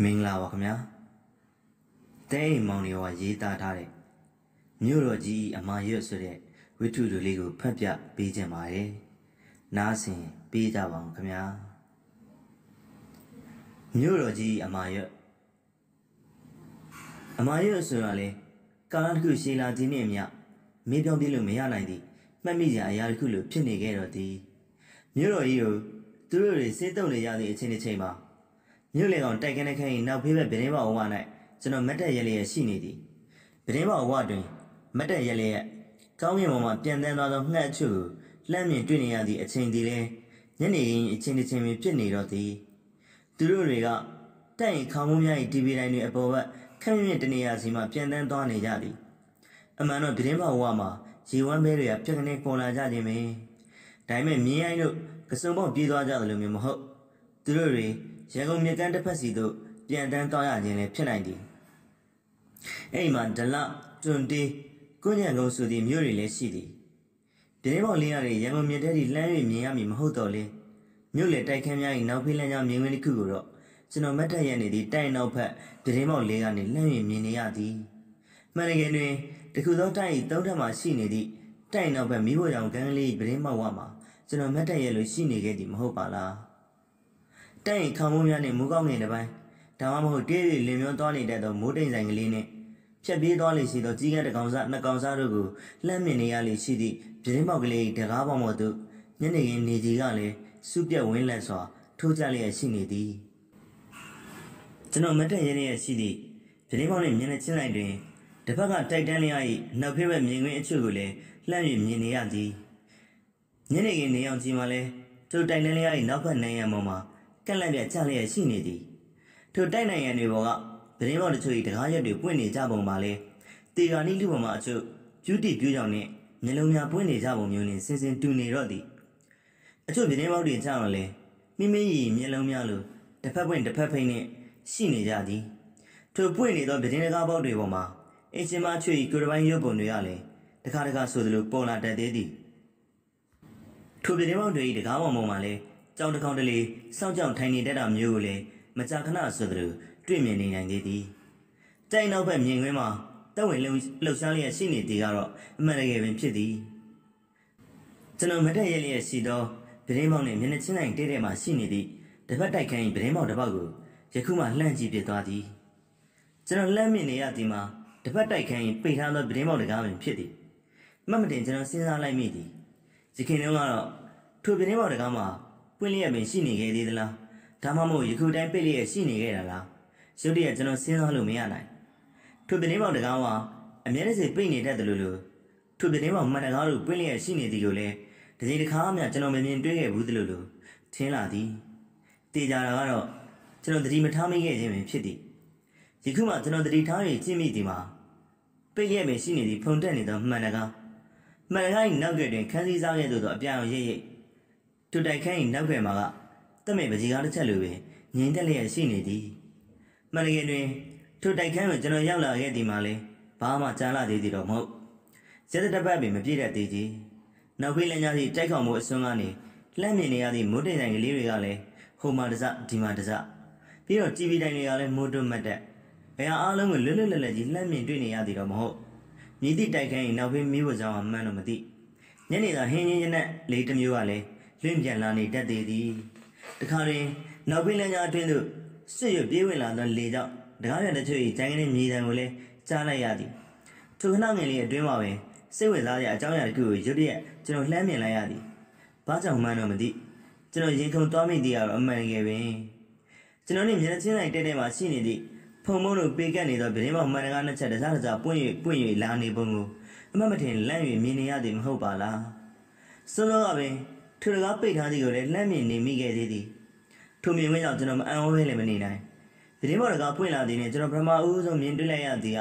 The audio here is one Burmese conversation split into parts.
မင်္ဂလာပါခင်ဗျာတဲအိမ်မောင်လေးကရေးသားထားတဲ့မြို့တော်ကြီးအမာရွတ်ဆိုတဲ့ဝိထုလူလေးကိုဖတ်ပြပေးခြင်းပါတယ်နားဆင်ပေးကြပါဦးခင်ဗျာမြို့တော်ကြီးအမာရွတ်အမာရွတ်ဆိုတာလေကာလတစ်ခုရှည်လာခြင်းနဲ့အမျှမေးပြောင်းပြလို့မရနိုင်သည့်မှတ်မိစရာအရာတစ်ခုလိုဖြစ်နေခဲ့တော့သည်မြို့တော်ကြီးကိုသူတို့တွေစေးတုံနေရသည့်အချိန်တစ်ချိန်မှာ မြို့လေကောင်တိုက်ခန်းတဲ့ခန်း၏နောက်ဖေးဘက်ဗရင်မအဝ၌ကျွန်တော်မတ်တက်ရက်လျက်ရှိနေသည်ဗရင်မအဝတွင်မတ်တက်ရက်လျက်ကောင်းကင်ဘုံမှာပြန်တန်းသွားသောငှက်အချို့ကိုလှမ်းမြင်တွေ့နေရသည့်အချိန်ဒီလဲညနေခင်းအချိန်တစ်ချိန်ပင်ဖြစ်နေတော့သည်သူတို့တွေကတိုက်ရင်ခေါင်းမုံများ၏ TV တိုင်းတွင်အပေါ်ဘက်ခက်မြင့်တနေရာစီမှပြန်တန်းသွားနေကြသည်အမှန်တော့ဗရင်မအဝမှာရေဝမ်းဘဲတွေကပြက်ကနေပေါ်လာကြခြင်းပင်ဒါပေမဲ့မြင်းရိုင်းတို့ကစုံပေါက်ပြေးသွားကြတယ်လို့မျိုးမဟုတ်သူတို့တွေ ရန်ကုန်မြကန်းတစ်ဖက်စီသို့ပြန်တန်းသွားရခြင်းလည်းဖြစ်နိုင်သည်အဲ့ဒီမှာဒလတွန်တေးကိုညံကုန်းဆိုသည့်မြို့တွေလည်းရှိသည်ဒီနေ့ပေါက်လေးရတဲ့ရန်ကုန်မြတဲ့ဒီလှမ်း၍မြင်ရမည်မဟုတ်တော့လေမြို့လေတိုက်ခန်းများ၏နောက်ဖေးလမ်းကြောင်းမြင်ဝင်တစ်ခုကိုတော့ကျွန်တော်မတ်တက်ရနေသည့်တိုင်နောက်ဖက်ဒီနေ့ပေါက်လေးကနေလှမ်း၍မြင်နေရသည်မှန်တကယ်တွင်တခုသောတိုင်၏သုံးထပ်မှရှိနေသည့်တိုင်နောက်ဘက်မိဖို့ကြောင့်ကန်းကလေးပရင်းမောက်ဝမှာကျွန်တော်မတ်တက်ရလို့ရှိနေခဲ့သည်မဟုတ်ပါလား တိုင်ခေါင်းမိုးများနဲ့မူးကောင်းငယ်တစ်ပိုင်းဒါမှမဟုတ်တေးရီလင်မျောသွားနေတတ်သောမိုးတိမ်ဆိုင်ကလေးနဲ့ဖြတ်ပြေးသွားလေရှိသောကြီးကန်းတစ်ကောင်စားနှစ်ကောင်စားတို့ကိုလှမ်းမြင်နေရလေရှိသည့်ပြင်းပေါက်ကလေးတကားပေါင်းပေါ်သို့ညနေခင်းနေကြီးကလည်းစုပြက်ဝင်းလက်စွာထိုးကြလျက်ရှိနေသည်ကျွန်တော်မတက်ရင်းရဲ့ရှိသည့်ပြင်းပေါက်နဲ့မျက်နှာချင်းလိုက်တွင်တစ်ဖက်ကတိုက်တန်းလျား၏နောက်ဖေးဘက်မြင်ကွင်းအချို့ကိုလည်းလှမ်း၍မြင်နေရသည်ညနေခင်းနေအောင်ကြီးမှလည်းသူတိုက်တန်းလျား၏နောက်ဘက်နိုင်ရံပေါ်မှာ ကက်လက်ပြချလျက်ရှိနေသည်ထိုတိုက်နိုင်ငံတွေပေါ်ကသတင်းပေါတချို့၏တကားရက်တွေပွင့်နေကြပုံပါလေတေဂာနီလူပေါ်မှာအချို့ကျူးတီပြူးကြောင်နဲ့မျက်လုံးများပွင့်နေကြပုံမျိုးနဲ့စင်စင်တူနေတော့သည်အချို့သတင်းပေါတွေကြောင်လည်းမိမိ၏မျက်လုံးများလိုတစ်ဖက်ပွင့်တစ်ဖက်ဖိန်နဲ့ရှိနေကြသည်ထိုပွင့်နေသောသတင်းတကားပေါတွေပေါ်မှာအင်ရှင်မချွေကိုရပိုင်းရုပ်ပုံတွေကလည်းတခါတခါဆိုသလိုပေါ်လာတတ်သေးသည်ထိုသတင်းပေါတွေ၏တကားပေါ်မှာလည်း ကြောင်တစ်ကောင်တလေစောင့်ကြောင်ထိုင်နေတတ်တာမျိုးကိုလည်းမကြာခဏဆိုသလိုတွေ့မြင်နေနိုင်သေးသည်တိုင်နောက်ဘက်မြင်ကွင်းမှာတက်ဝင်လှုပ်ရှားလျက်ရှိနေသည်ကတော့အမှန်တကယ်ပင်ဖြစ်သည်ကျွန်တော်မတက်ရလျက်ရှိသောဗရင်မောင်နဲ့မျက်နှာချင်းတိုင်းတဲတဲမှာရှိနေသည့်တစ်ဖက်တိုက်ခန်း၏ဗရင်မောင်တစ်ပတ်ကိုယခုမှလှမ်းကြည့်ပြသွားသည်ကျွန်တော်လှမ်းမြင်နေရသည်မှာတစ်ဖက်တိုက်ခန်း၏ပိတ်ထားသောဗရင်မောင်တကားပင်ဖြစ်သည်မှတ်မတင်ကျွန်တော်စဉ်းစားလိုက်မိသည်ယခင်တုန်းကတော့ထိုဗရင်မောင်တကားမှာ ပွင့်လျက်ပင်ရှိနေခဲ့သေးသလားဒါမှမဟုတ်ယခုတိုင်းပိတ်လျက်ရှိနေခဲ့တာလားရုတ်တရက်ကျွန်တော်စဉ်းစားလို့မရနိုင်ထိုပင်းပေါင်တကားကအမြဲတစေပိတ်နေတတ်တယ်လို့လို့ထိုပင်းပေါင်မှန်တကားလို့ပွင့်လျက်ရှိနေသည်ကိုလည်းဒီချိန်တစ်ခါမှကျွန်တော်မမြင်တွေ့ခဲ့ဘူးသလိုလိုထင်းလာသည်တေကြတာကတော့ကျွန်တော်သတိမထားမိခဲ့ခြင်းပင်ဖြစ်သည်ယခုမှကျွန်တော်သတိထားရကြည့်မိသည်မှာပိတ်လျက်ပင်ရှိနေသည်ဖုန်တက်နေသောမှန်တကားမှန်တကား၏နောက်ကတွင်ခန်းစည်းစားခဲ့သို့သောအပြောင်ရိပ်ရိပ် သူတိုက်ခန်း၏နောက်ွယ်မှာကတမဲ့ပကြီးကားတစ်ချက်လိုပင်ငြိမ်သက်လျက်ရှိနေသည်မှန်တကယ်တွင်ထိုတိုက်ခန်းကိုကျွန်တော်ရောက်လာခဲ့ဒီမှာလဲဘာမှကြားလာသေးသေးတော့မဟုတ်ရတဲ့တပတ်ပင်မပြည့်တတ်သေးကြီးနောက်ဖေးလည်းညာစီတိုက်ခေါင်မှုအစွန်းကနေလှမ်းမြင်နေရသည့်မိုးတိမ်ဆိုင်ကလေးတွေကလည်းဟိုမှာတစဒီမှာတစပြီးတော့ TV တိုင်တွေကလည်းမိုးတွတ်မတ်တက်အရာအားလုံးကိုလွတ်လွတ်လပ်လပ်ကြီးလှမ်းမြင်တွေ့နေရသေးတော့မဟုတ်မြည်သည့်တိုက်ခန်း၏နောက်ဖေးမီးဝကြောင်မှန်းတော့မသိညနေသာဟင်းချင်းချင်းနဲ့လေးတစ်မျိုးကလည်း လွင့်ပြန်လာနေတတ်သေးသည်တခါတွင်နောက်ဖေးလည်းညာအတွင်းသို့စစ်ရွပြေးဝင်လာသောလေကြောင့်တကားရတဲ့ချို့၏ကျိုင်းကနေမြေတံကိုလည်းကြားလိုက်ရသည်ထိုခဏငယ်လေးအတွင်းမှာပင်စိတ်ဝင်စားတဲ့အကြောင်းအရာတစ်ခုကိုရွတ်ရက်ကျွန်တော်လှမ်းမြင်လိုက်ရသည်ဘာကြောင့်မှန်းတော့မသိကျွန်တော်ရင်ခုန်သွားမိသေးရတော့အမှန်တကယ်ပင်ကျွန်တော်နဲ့မျက်နှာချင်းလိုက်တဲ့တဲ့မှာရှိနေသည့်ဖုံမုံတို့ပေးကပ်နေသောဗရင်မောင်မှန်တကားနှစ်ချက်တစားတစားပွင့်၍ပွင့်၍လာနေပုံကိုအမတ်မထင်လန့်၍မြင်နေရသည်မဟုတ်ပါလားစောစောကပင် ထူတကားပိတ်ထားသည်ကိုလည်းလှမ်းမြင်နေမိခဲ့သေးသည်ထိုမြင်ခွင့်ကြောင့်ကျွန်တော်မအံ့ဩဘဲလည်းမနေနိုင်ဗရင်မော်တကပွင့်လာသည်နဲ့ကျွန်တော်ပထမဦးဆုံးမြင်တွေ့လိုက်ရသည်က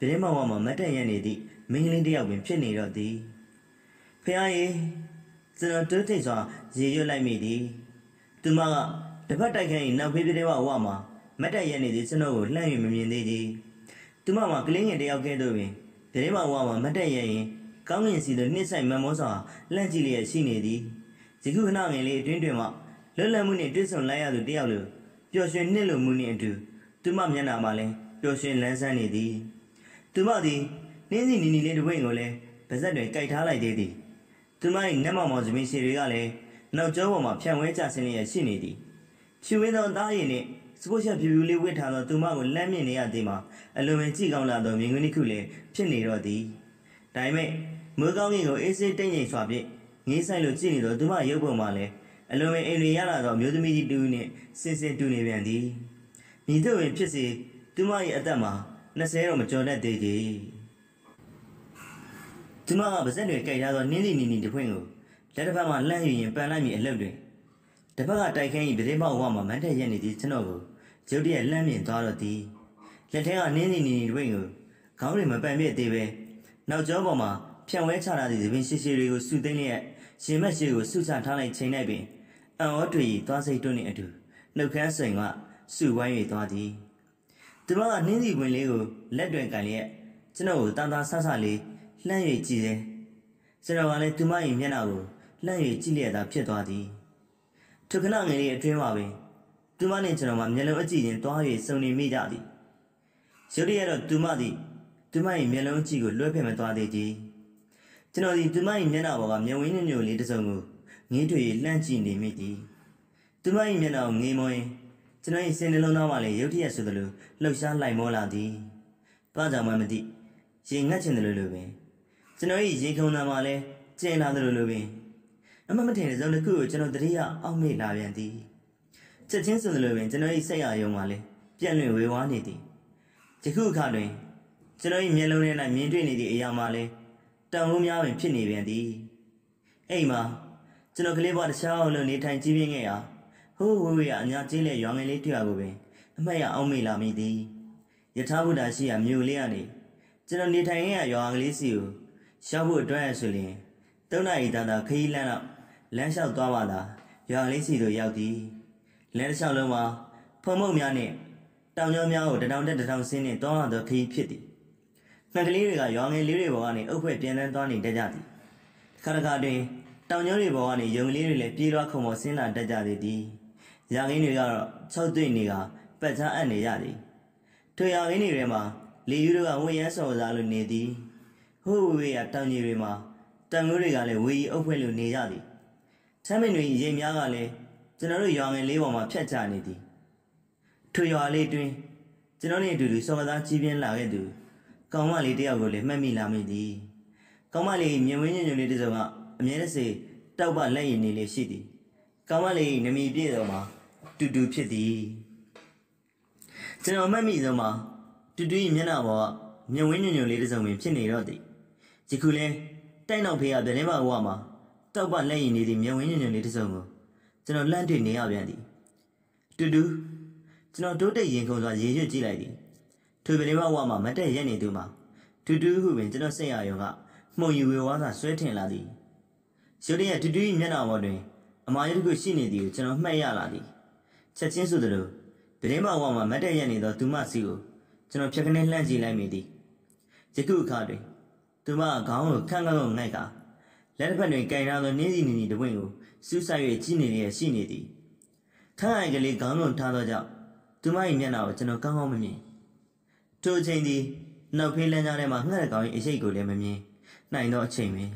ဗရင်မော်မှာမတ်တက်ရနေသည့်မင်းကလေးတစ်ယောက်ပင်ဖြစ်နေတော့သည်ဖះရေကျွန်တော်တိုးတိတ်စွာရေရွတ်လိုက်မိသည်သူမကတစ်ဖက်တိုက်ခိုင်းနောက်ဖေးပြတဲ့ဘဝမှာမတ်တက်ရနေသည်ကျွန်တော်ကိုလှမ်း၍မမြင်သေးသည်သူမမှာကလေးငယ်တစ်ယောက်ကဲ့သို့ပင်ဗရင်မော်ဘဝမှာမတ်တက်ရရင်ကောင်းငင်စီတို့နှိမ့်ဆိုင်မန်မောစွာလှန့်ကြည့်လျက်ရှိနေသည် ယခုခဏငယ်လေးအတွင်းတွင်မှလွတ်လပ်မှုနှင့်တွေ့ဆုံလိုက်ရသူတယောက်လိုပျော်ရွှင်နှစ်လိုမှုနှင့်အတူသူမမျက်နှာမှာလည်းပျော်ရွှင်လန်းဆန်းနေသည်သူမသည်နှင်းစီနီနီလေးတစ်ပွင့်ကိုလည်းပါဇက်တွင်ကြိုက်ထားလိုက်သေးသည်သူမ၏နက်မောင်မောင်သမီးရှည်တွေကလည်းနောက်ကျောပေါ်မှာဖြန့်ဝဲကျဆင်းလျက်ရှိနေသည်ဖြူဝင်းသောသားရည်နှင့်စပို့ချက်ဖြူဖြူလေးဝတ်ထားသောသူမကိုလမ်းမြင့်နေရသည်မှာအလွန်ပင်ကြည့်ကောင်းလာသောမြင်ကွင်းတစ်ခုလည်းဖြစ်နေတော့သည်ဒါပေမဲ့မိုးကောင်းကင်ကိုအေးစေးတိတ်ငိမ်စွာဖြင့် ငေးဆိုင်လိုကြည့်နေသောသူမရုပ်ပုံမှာလည်းအလွန်ပင်အိမ်တွေရလာသောမျိုးသမီးကြီးတူနှင့်စင်စင်တူနေပြန်သည်မိတို့ပင်ဖြစ်စေသူမ၏အသက်မှာ20တော့မကျော်တတ်သေးကြသူမကပါဇက်တွေကြိုက်ထားသောနင်းစီနီနီတစ်ဖွင့်ကိုလက်တစ်ဖက်မှလှမ်းယူရင်ပန်လိုက်မိအလုပ်တွင်တစ်ဖက်ကတိုက်ခန်း၏ပြတင်းပေါက်ဝမှာမန်းထက်ရက်နေသည့်ကျွန်တော်ကိုရုတ်တရက်လှမ်းမြင်သွားတော့သည်လက်ထဲကနင်းစီနီနီတစ်ဖွင့်ကိုခေါင်းတွေမပန်ပြည့်သေးပဲနောက်ကျောပေါ်မှာဖြန့်ဝဲချလာသည့်သပင်ရှိရှိတွေကိုစုသိမ်းလျက် ရှင်မက်ရှိကိုစုချထားလိုက်ချိန်လိုက်ပင်အံ့ဩတွေ၏သွားစိတ်တွန်းနှင့်အတူနှုတ်ခမ်းဆိုင်ကစုဝိုင်း၍သွားသည်သူမကနှင်းစီပွင့်လေးကိုလက်တွင်ကန်လျက်ကျွန်တော်ကိုတန်တာဆဆလေးလှမ်း၍ကြည့်တယ်ကျွန်တော်ကလည်းသူမ၏မျက်နှာကိုလှမ်း၍ကြည့်လျက်သာဖြစ်သွားသည်ထိုခဏငယ်လေးအတွင်းမှာပင်သူမနှင့်ကျွန်တော်မှမျက်လုံးအကြည့်ချင်းတွား၍စုံနေမိကြသည်ရုတ်တရက်တော့သူမသည်သူမ၏မျက်လုံးကြည့်ကိုလွှဲဖယ်မသွားသေးကြီး ကျွန်တော်ဒီသူမ၏မျက်နှာပေါ်ကမျက်ဝင်းညညိုလေးတစ်စုံကိုငေးတွေလှမ်းကြည့်နေမိသည်သူမ၏မျက်နှာကိုငေးမောရင်ကျွန်တော်၏စင်နှလုံးသားမှလည်းရုတ်တရက်ဆိုသလိုလှုပ်ရှားလိုက်မောလာသည်။ဘာကြောင့်မှမသိရေငတ်ချင်တယ်လို့လိုပင်ကျွန်တော်၏ရေခုံသားမှလည်းကျင်လာတယ်လို့လိုပင်အမမထင်တဲ့ဇုံတစ်ခုကိုကျွန်တော်တတိယအောက်မေ့လာပြန်သည်။ချက်ချင်းဆိုသလိုပင်ကျွန်တော်၏စိတ်အာရုံမှလည်းပြန့်လွင့်ဝေဝါးနေသည်။ယခုအခါတွင်ကျွန်တော်၏မျက်လုံးထဲ၌မြင်တွေ့နေသည့်အရာမှလည်း တောင်ဝန်းများပင်ဖြစ်နေပြန်သည်။အိမ်မှာကျွန်တော်ကလေးဘွားတစ်ခြားအောင်လို့နေထိုင်ကြည့်ပြင်းခဲ့ရာဟိုးဝေးဝေးကအညာကျင်းတဲ့ရွာငယ်လေးတွေ့ရကိုပင်အမှတ်ရအောင်မေ့လာမိသည်ယထာဘုဒ္ဓရှိရာမြို့လေးကနေကျွန်တော်နေထိုင်ရရွာကလေးစီကိုရှောက်ဖို့အတွက်ဆိုရင်သုံးနာရီတန်တာခရီးလမ်းတော့လမ်းလျှောက်သွားပါလားရွာကလေးစီတို့ရောက်သည်လမ်းတစ်လျှောက်လုံးမှာဖုံမုတ်များနဲ့တောင်ကျောများကိုတထောင်တက်တထောင်ဆင်းနဲ့တောင်းရသောခရီးဖြစ်သည် နှက်ကလေးတွေကရွာငယ်လေးတွေပေါ်ကနေအုပ်ဖွဲ့ပြန်လန်းသွားနေတတ်ကြသည်ခါတခါတွင်တောင်ကျောတွေပေါ်ကနေယုံကလေးတွေလည်းပြေးလွှားခုံပေါ်ဆင်းလာတတ်ကြသည်သည်ရာခင်းတွေကတော့၆တွေ့နေကပတ်ချားအပ်နေရသည်ထိုရာခင်းတွေထဲမှာလေယူတို့ကဝေရမ်းစော်စားလို့နေသည်ဟိုးဝေးရတောင်ကြီးတွေမှာတန်ငိုးတွေကလည်းဝေကြီးအုပ်ဖွဲ့လို့နေရသည်ချမ်းမင်းတွေရေများကလည်းကျွန်တော်တို့ရွာငယ်လေးပေါ်မှာဖြတ်ချနေသည်ထိုရွာလေးတွင်ကျွန်တော်နဲ့အတူတူစော်ကစားကြီးပြင်းလာခဲ့သူ ကောင်မလေးတယောက်ကိုလည်းမှတ်မိလာမိသည်ကောင်မလေးမြင်ဝင်းညွညွလေးတစ်စုံကအမြဲတစေတောက်ပလက်ရည်နေလေးရှိသည်ကောင်မလေးနမီပြည့်တော်မှာတူတူဖြစ်သည်ကျွန်တော်မှတ်မိဆုံးမှာတူတူ၏မျက်နှာပေါ်ကမြဝင်းညွညွလေးတစ်စုံပင်ဖြစ်နေတော့သည်ယခုလဲတိုက်နောက်ဖေးကပြတင်းမဘဝမှာတောက်ပလက်ရည်နေသည့်မြဝင်းညွညွလေးတစ်စုံကိုကျွန်တော်လှမ်းတွေ့နေရပြန်သည်တူတူကျွန်တော်တိုးတိတ်ရင်ခုန်စွာရေရွတ်ကြည့်လိုက်သည် ထိုပြတင်းမဘဝမှာမတ်တက်ရက်နေသူမှာတူတူဟုပင်ကျွန်တော်စိတ်ရရုံကမှုံယူဝေဝါးသာဆွဲထင်လာသည်ရုတ်တရက်တူတူ၏မျက်နှာပေါ်တွင်အမားရတစ်ခုရှိနေသည်ကိုကျွန်တော်မှတ်ရလာသည်ချက်ချင်းဆိုသလိုဗရင်မဝါမှာမတ်တက်ရနေသောသူမစီကိုကျွန်တော်ဖြတ်ကနေလှမ်းကြည့်လိုက်မိသည်ယခုအခါတွင်သူမခေါင်းကိုခန့်ခန့်ကိုငိုက်ကလက်တစ်ဖက်တွင်ကင်ထားသောနင်းစီနီနီတပွင့်ကိုစူးစိုက်၍ကြည့်နေလျက်ရှိနေသည်ခန့်အိုင်ကလေးခေါင်းလုံးထားသောကြောင့်သူမ၏မျက်နှာကိုကျွန်တော်ကောင်းကောင်းမမြင် ထိုအချိန်သည်နောက်ဖေးလမ်းကြားထဲမှာငှက်ကောင်၏အရှိတ်ကိုလည်းမမြင်နိုင်သောအချိန်ပင်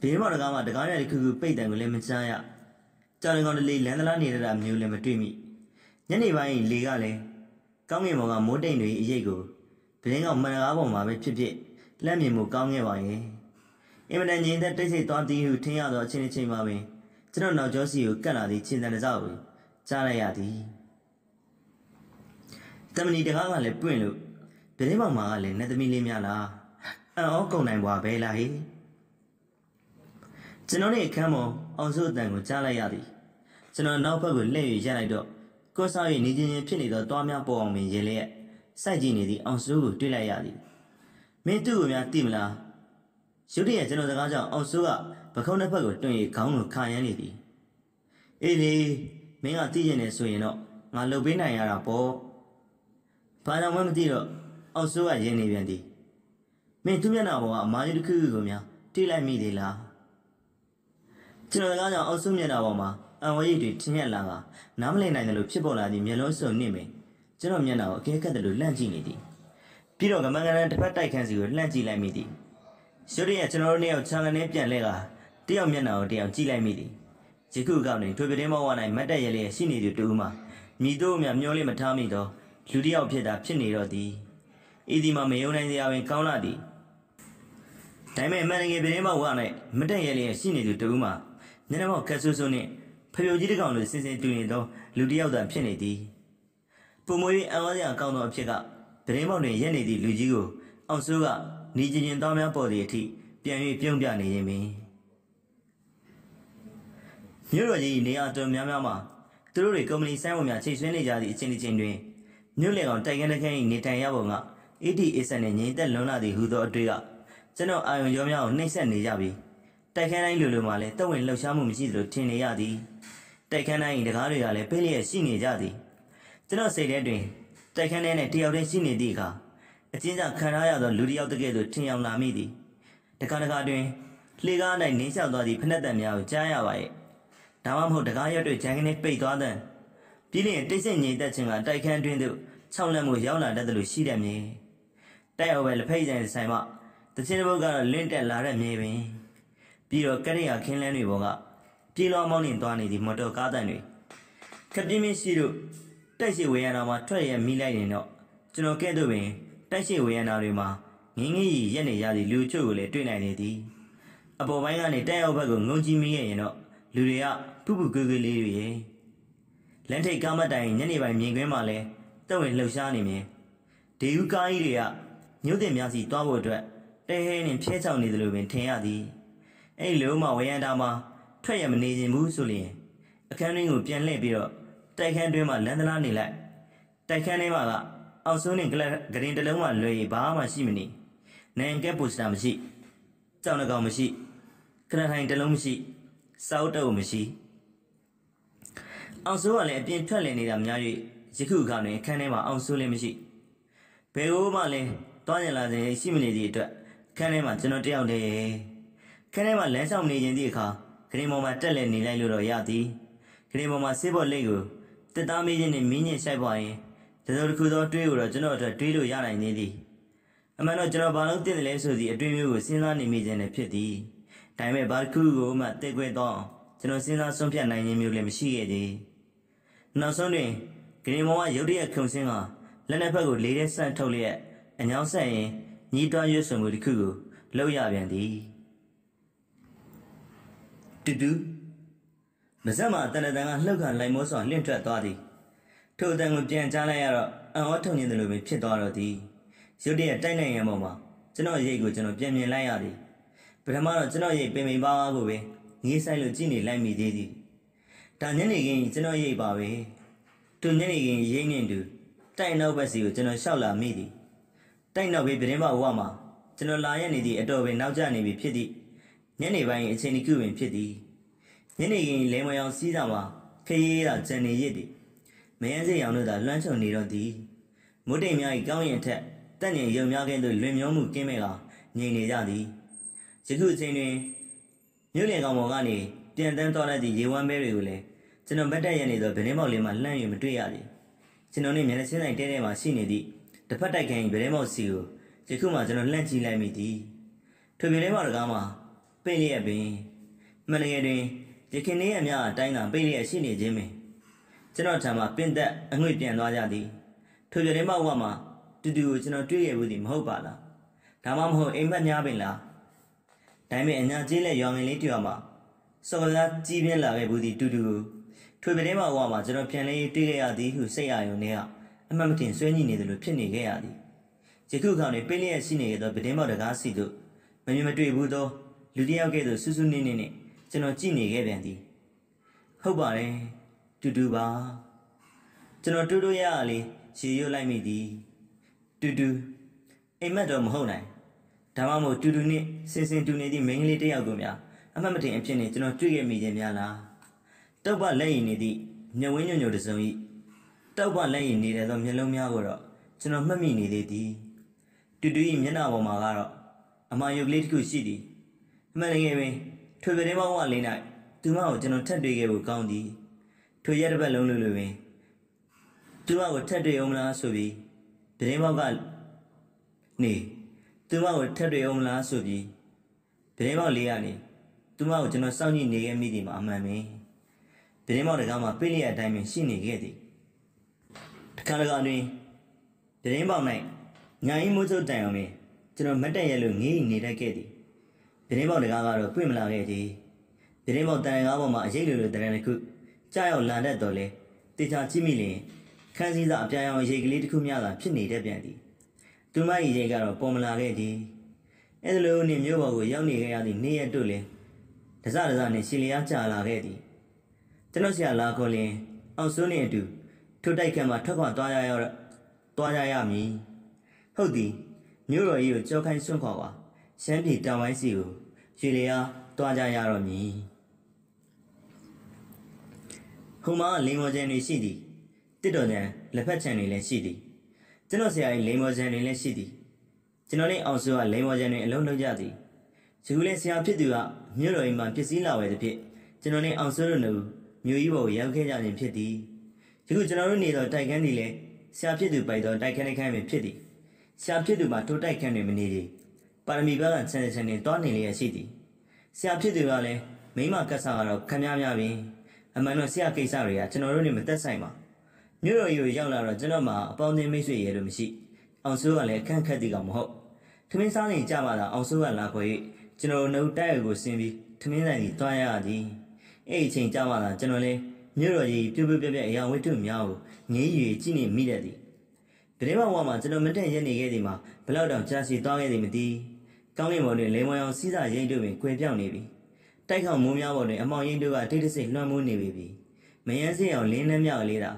ဘေးမော်တကားမှာတကားရတဲ့ခုခုပိတ်တံကိုလည်းမကြားရကြောင်ကောင်တလေးလမ်းသလားနေတဲ့တာမျိုးလည်းမတွေ့မိညနေပိုင်းလေကလည်းကောင်းကင်ဘော်ကမိုးတိမ်တွေအရေးကိုဗရင်ကောင်မန်ကားပေါ်မှာပဲဖြစ်ဖြစ်လက်မြင်မှုကောင်းခဲ့ပါရဲ့အင်မတန်ငြိမ်သက်တိတ်ဆိတ်သွားသည်ဟုထင်ရသောအချိန်တစ်ချိန်မှာပင်ကျွန်တော်နောက်ကျောစီကိုကတ်လာသည့်ချင်းတန်တစောက်ကိုကြားလိုက်ရသည် တမဏီတကားကလည်းပွင့်လို့ဗရင်မောင်မာကလည်းနတ်သမီးလေးများလားအံ့ဩကုန်နိုင်ပွားပဲလားဟေ့ကျွန်တော်ရဲ့အခန်းပေါ်အောင်စုအတန်ကိုကြားလိုက်ရသည်ကျွန်တော်နောက်ဘက်ကိုလှည့်၍ရက်လိုက်တော့ကိုစား၍နေချင်းချင်းဖြစ်နေသောတွားများပေါ်အောင်ပင်ရေလျက်စိုက်ကြည့်နေသည့်အောင်စုကိုတွေ့လိုက်ရသည်မင်းသူ့ကိုများသိမလားရုတ်တရက်ကျွန်တော်စကားကြောင့်အောင်စုကပခုံးတစ်ဖက်ကိုတွင်၍ခေါင်းကိုခါရမ်းနေသည်အေးလေမင်းကသိရင်လည်းဆိုရင်တော့ငါလှုပ်ပေးနိုင်ရတာပေါ့ ဘာကြောင့်မှမသိတော့အောင်စုကရင်းနေပြန်သည်မင်းသူ့မျက်နှာပေါ်ကအမားကြီးတစ်ခုခုကိုများတိလိုက်မိသေးလားကျွန်တော်ကကြောင့်အောက်ဆုမျက်နှာပေါ်မှာအံဝရိတ်တွေထင်းရက်လာကနားမလည်နိုင်တယ်လို့ဖြစ်ပေါ်လာသည့်မျက်လုံးစုံနှင့်ပင်ကျွန်တော်မျက်နှာကိုအကဲခတ်တယ်လို့လှန့်ကြည့်နေသည်ပြီးတော့ကမန်ကရန်တစ်ဖက်တိုက်ခန်းစီကိုလှန့်ကြည့်လိုက်မိသည်ရုတ်တရက်ကျွန်တော်တို့နှစ်ယောက်ချာကနေပြန်လဲကတယောက်မျက်နှာကိုတယောက်ကြည့်လိုက်မိသည်ယခုကောက်နေထွေပတင်းမောဝ၌မတ်တက်ရလျက်ရှိနေသူတူမှမိတို့မြမျောလေးမထားမိတော့ လူတစ်ယောက်ဖြစ်တာဖြစ်နေတော့သည်ဤဒီမှာမယုံနိုင်စရာပင်ကောင်းလာသည်ဒါပေမဲ့မန်ငယ်ပတင်းမောဝ၌မတ်တက်ရလျက်ရှိနေသူတူမှမျက်နှာမောက်ကဆူဆူနှင့်ဖျိုကြီးတစ်ကောင်လိုစင်စင်တူနေသောလူတစ်ယောက်သာဖြစ်နေသည်ပုံမွေးအံဝါးစရာကောင်းသောအဖြစ်ကပတင်းမောက်တွင်ရက်နေသည့်လူကြီးကိုအောင်စိုးကနေကျင်ကျင်တောင်းများပေါ်သည့်အထိပြန်၍ပြုံးပြနေခြင်းပင်မြို့တော်ကြီးနေရာတော်များများမှာသူတို့တွေကုမ္ပဏီဆိုင်ဝင်များချိတ်ဆွဲနေကြသည့်အချိန်တစ်ချိန်တွင် မြို့လေကောင်တိုက်ခန်းတစ်ခန်း၏နေထိုင်ရပုံက ADS နဲ့ငြိမ်သက်လွန်လာသည့်ဟူသောအတွေ့ကကျွန်တော်အာယုံရောများကိုနှိမ့်ဆက်နေကြပြီးတိုက်ခန်းတိုင်းလူလူမှာလည်းတဝင့်လှုပ်ရှားမှုမရှိသလိုထင်နေရသည်တိုက်ခန်းတိုင်းတကားတွေကလည်းပိတ်လျက်ရှိနေကြသည်ကျွန်တော်စိတ်ထဲတွင်တိုက်ခန်းထဲနဲ့တယောက်တည်းရှိနေသည့်အခါအချင်းချင်းခံထားရသောလူတစ်ယောက်တကယ်သို့ထင်အောင်လာမိသည်တခါတခါတွင်လှေကား၌နင်းလျှောက်သွားသည့်ဖက်နှက်တံများကိုကြားရပါရဲ့ဒါမှမဟုတ်တကားရွက်တွေဂျန်ကနေပိတ်သွားတဲ့ ပြီးလျင်တိတ်ဆိတ်ငြိမ်သက်ခြင်းကတိုက်ခန်းတွင်သို့ခြောက်လက်မှုရောက်လာတတ်သလိုရှိတယ်မြေတိုက်အောင်ပဲလက်ဖိတ်ဆိုင်ဆိုင်မှတချင်းဘုတ်ကတော့လင့်တက်လာတဲ့မြေပင်ပြီးတော့ကရိယာခင်းလန်းတွေပေါ်ကပြေးလွှားမောင်းနှင်သွားနေသည့်မော်တော်ကားတန်တွေခပ်ပြင်းပြင်းရှိတို့တိုက်ရှိဝေယနာမှာထွက်ရမိလိုက်ရင်တော့ကျွန်တော်ကဲ့သို့ပင်တိုက်ရှိဝေယနာတွေမှာငင်းငင်းရီရက်နေရသည့်လူချို့ကိုလည်းတွေ့နိုင်နေသည်အပေါ်ပိုင်းကနေတက်ရောက်ဘက်ကိုငုံကြည့်မိခဲ့ရင်တော့လူတွေကဖုဖုကွေးကွေးလေးတွေရဲ့ လမ်းထိပ်ကားမတိုင်ညနေပိုင်းမြင်ကွင်းမှာလဲတက်ဝင်လှုပ်ရှားနေမြင်ဒေယူကားကြီးတွေကညှို့တင်များစီတွားဖို့အတွက်တဲဟဲနဲ့ဖျဲချောင်နေတယ်လို့ပင်ထင်ရသည်အဲ့ဒီလိုမှဝေယန္တာမှာထွက်ရမနေခြင်းဘူးဆိုရင်အခန်းတွင်းကိုပြန်လှည့်ပြီးတော့တိုက်ခန်းတွင်းမှာလမ်းသလားနေလိုက်တိုက်ခန်းထဲမှာကအောင်စိုးနဲ့ဂရင်တလုံးမှလွယ်ရဘာမှရှိမနေနိုင်ကက်ပိုစတာမရှိကြောင်နှကောင်မရှိခရထိုင်တလုံးမရှိစောက်တုပ်မရှိ အောင်စိုးကလည်းအပြင်ထွက်လည်နေတာများ၍ယခုအခါတွင်အခန်းထဲမှာအောင်စိုးလည်းမရှိဘယ်လိုမှလည်းတွားကျင်လာခြင်းရှိမနေသည့်အတွက်ခန်းထဲမှာကျွန်တော်တယောက်တည်းခန်းထဲမှာလမ်းဆောင်နေခြင်းသည့်အခါဂရင်ပေါ်မှာတက်လက်နေလိုက်လို့တော့ရသည်ဂရင်ပေါ်မှာဆေးဘော်လိတ်ကိုတက်သားမေးခြင်းနဲ့မင်းညင်ဆိုင်ပွားရင်တစုံတစ်ခုသောတွေးကိုတော့ကျွန်တော်အတွက်တွေးလို့ရနိုင်နေသည်အမှန်တော့ကျွန်တော်ဘာလို့တည်တယ်လဲဆိုသည့်အတွင်းမျိုးကိုစဉ်းစားနေမိခြင်းနဲ့ဖြစ်သည်ဒါပေမဲ့ဘာတစ်ခုကိုမှတိတ်ခွဲတော့ကျွန်တော်စဉ်းစားဆုံးဖြတ်နိုင်ခြင်းမျိုးလည်းမရှိခဲ့သေး နောက်ဆုံးတွင်ဂရင်မောကရုတ်တရက်ခုံစင်းကလက်နှစ်ဖက်ကိုလေးတဲ့ဆန့်ထုတ်လျက်အညောင်းဆက်ရင်ညီးတွားရွဆွမှုတစ်ခုကိုလှုပ်ရပြန်သည်တူတူမစက်မှာတနတန်ကလှုပ်ခါလိုက်မောစွာလင့်ထွက်သွားသည်ထိုအတန်ကိုပြန်ကြားလိုက်ရတော့အံ့ဩထုံနေတယ်လို့ပဲဖြစ်သွားတော့သည်ရုတ်တရက်တိုက်နိုင်ရပေါ်မှာကျွန်တော်ရိတ်ကိုကျွန်တော်ပြန်မြင်လိုက်ရသည်ပထမတော့ကျွန်တော်ရိတ်ပင်ပင်ပါပါကိုပဲငေးဆိုင်လို့ကြည့်နေလိုက်မိသေးသည် ဒါညနေခင်းကျွန်တော်ရိတ်ပါပဲသူညနေခင်းရိတ်နေတူတိုက်နောက်ဘက်စီကိုကျွန်တော်ရှောက်လာမိသည်တိုက်နောက်ပြီးပြတင်းမဝမှာကျွန်တော်လာရနေသည့်အတော်ပင်နောက်ကျနေပြီဖြစ်သည့်ညနေပိုင်းအချိန်ဒီခုပင်ဖြစ်သည်ညနေခင်းလဲမယောင်စီးတာမှာခရီးရကြံနေရစ်သည်မယန်းစိတ်အောင်တို့သာလွှမ်းချုံနေတော့သည်မုတ်တိမ်များ၏ကောင်းရင်ထက်တက်ညင်ရုံများကဲ့သို့လွင်မျောမှုကင်းမဲ့ကငြိမ်နေကြသည်ယခုအချိန်တွင်မြို့လယ်ကောင်ပေါ်ကနေ ပြန်တန်းသွားလိုက်သည့်ရေဝမ်းမဲတွေကိုလည်းကျွန်တော်မတ်တက်ရနေသောဗနေမောက်လေးမှလှမ်း၍မတွေ့ရသည်ကျွန်တော်နှင့်မျက်နှာချင်းဆိုင်တဲတဲမှရှိနေသည့်တစ်ဖက်တိုက်ခိုင်ဗနေမောက်စီကိုယခုမှကျွန်တော်လှမ်းကြည့်လိုက်မိသည်ထိုဗနေမောက်တကားမှာပိတ်လျက်ပင်မလျက်တွင်ယခင်နေ့အများအတိုင်းသာပိတ်လျက်ရှိနေခြင်းပင်ကျွန်တော်ထံမှာပင်သက်အငွေ့ပြန်သွားကြသည်ထိုပြတင်းမောက်ဝမှာတူတူကိုကျွန်တော်တွေ့ရဘူးသည်မဟုတ်ပါလားဒါမှမဟုတ်အိမ်မက်များပင်လားဒါပေမဲ့အညာကြီးလက်ရောင်ငင်လေးတွေ့ရမှာ စော်ကားကြီးပြင်းလာခဲ့ဘူးသည်တူတူကိုထွေပြတင်းမောက်ဝမှာကျွန်တော်ပြန်လေးတွေ့ခဲ့ရသည်ဟုစိတ်အယုံနဲ့ကအမှတ်မတင်ဆွဲညိနေတယ်လို့ဖြစ်နေခဲ့ရသည်ယခုခါနေပင်းလျက်ရှိနေသောပြတင်းမောက်တကားစီတို့မမြင်မတွေ့ဘူးသောလူတစ်ယောက်ကဲ့သို့စူးစူးနင်းနင်းနဲ့ကျွန်တော်ကြည့်နေခဲ့ပြန်သည်ဟုတ်ပါတယ်တူတူပါကျွန်တော်တူတူရရလေးရေရွတ်လိုက်မိသည်တူတူအိမ်မက်တော့မဟုတ်နိုင်ဒါမှမဟုတ်တူတူနဲ့စင်စင်တူနေသည့်မိန်းကလေးတစ်ယောက်ကိုများ အမှတ်မတင်အဖြစ်နဲ့ကျွန်တော်တွေ့ခဲ့မိခြင်းများလားတောက်ပလက်ရည်နေသည့်ညဝင်းညွညွတစုံဤတောက်ပလက်ရည်နေတဲ့သောမျက်လုံးများကိုတော့ကျွန်တော်မှတ်မိနေသေးသည်တူတူ၏မျက်နှာပေါ်မှာကတော့အမာယုတ်ကလေးတစ်ခုရှိသည်အမှန်တကယ်ပင်ထွေပတင်းမောင်းဝလေး၌သူမကိုကျွန်တော်ထပ်တွေ့ခဲ့ဖို့ကောင်းသည်ထိုရက်တစ်ပတ်လုံးလိုလိုပင်သူမကိုထက်တွေ့အောင်မလားဆိုပြီးပြတင်းပေါက်ကနေသူမကိုထက်တွေ့အောင်မလားဆိုပြီးပြတင်းပေါက်လေးကနေ သူမကိုကျွန်တော်စောင့်ကြည့်နေခဲ့မိသည်မှာအမှန်ပဲပြတင်းပေါက်တကားမှာပြိလျက်အတိုင်းပင်ရှိနေခဲ့သည်တခါတခါတွင်ပြတင်းပေါက်၌ညာရင်မိုးစုပ်တိုင်အောင်ပင်ကျွန်တော်မတ်တက်ရဲလို့ငေးနေတတ်ခဲ့သည်ပြတင်းပေါက်တကားကတော့ပြင့်မလာခဲ့သည်ပြတင်းပေါက်တန်ကားပေါ်မှာအရေးလိုလိုတရံတစ်ခုကြားရောက်လာတတ်တော်လဲတေချာကြည့်မိလျင်ခန်းစည်းစာအပြာရောင်ရေကလေးတစ်ခုများသာဖြစ်နေတတ်ပြန်သည်သူမ၏ရေကတော့ပေါ်မလာခဲ့သည်အဲဒါလိုနှင့်မြို့ပေါ်ကိုရောက်နေခဲ့ရသည့်နေ့ရက်တို့လည်း တစတစနှင့်ရှင်လျားကြာလာခဲ့သည်ကျွန်တော်ဆရာလာခေါ်လျင်အောင်စိုးနှင့်အတူထိုတိုက်ခန်းမှာထွက်ခွာသွားရရသွားရရမည်ဟုတ်သည်မြို့တော်ကြီးကိုကြောက်ခိုင်းဆွန့်ခွာပါရှမ်းပြည်တောင်ပိုင်းစီကိုရှင်လျားသွားကြရတော့မည်ဟိုမှာလိန်မော်ကျန်တွေရှိသည်တစ်တော်ကျန်လက်ဖက်ချန်တွေလည်းရှိသည်ကျွန်တော်ဆရာကြီးလိန်မော်ကျန်တွေလည်းရှိသည်ကျွန်တော်လေးအောင်စုကလိန်မော်ကျန်တွေအလုံးလုံးကြသည် ဒီကူလေးဆရာဖြစ်သူကမြို့တော်ကြီးမှာပစ္စည်းလာဝယ်သည်ဖြစ်ကျွန်တော်လေးအောင်စုတို့တို့မြို့ကြီးပေါ်ရောက်ခဲ့ကြခြင်းဖြစ်သည်ဒီခုကျွန်တော်တို့နေတော့တိုက်ခန်းတွေလည်းဆရာဖြစ်သူပိုက်တော့တိုက်ခန်းတစ်ခန်းပဲဖြစ်သည်ဆရာဖြစ်သူမှာထိုတိုက်ခန်းတွေမနေသေးပါရမီဘက်ကဆန်ဆန်နေသွားနေလျက်ရှိသည်ဆရာဖြစ်သူကလည်းမိမကတ်ဆာကတော့ခမများများပင်အမှန်တော့ဆရာကိစ္စတွေကကျွန်တော်တို့နဲ့မသက်ဆိုင်ပါမြို့တော်ကြီးကိုရောက်လာတော့ကျွန်တော်မှအပေါင်းအသင်းမိတ်ဆွေရဲလို့မရှိအောင်စိုးကလည်းအခန့်ခက်တိကောင်မဟုတ်ထမင်းစားနေကြမှသာအောင်စိုးကလာခေါ်၍ ကျွန်တော်နှုတ်တိုက်ရကိုဆင်းပြီးထမင်းဆိုင်ကြီးတွားရသည်အဲ့ဒီအချိန်ကြမှသာကျွန်တော်လည်းမြို့တော်ကြီးပြပြပြပြအရာဝတ္ထုများကိုငေးရွေကြည့်နေမိတတ်သည်တရင်မဝါမှာကျွန်တော်မတက်ရက်နေခဲ့သည်မှာဘလောက်တောင်ကြာစီသွားခဲ့သည်မသိကောင်းကင်ဘုံတွင်လေမွန်အောင်စီးစာရိတ်တို့ပင်ကွယ်ပြောင်းနေပြီတိုက်ခေါမိုးများပေါ်တွင်အမောင်ရင်တို့ကတိတ်တဆိတ်လွှမ်းမိုးနေပြီမယန်းစင်အောင်လင်းနှမ်းမြောက်လေးတာ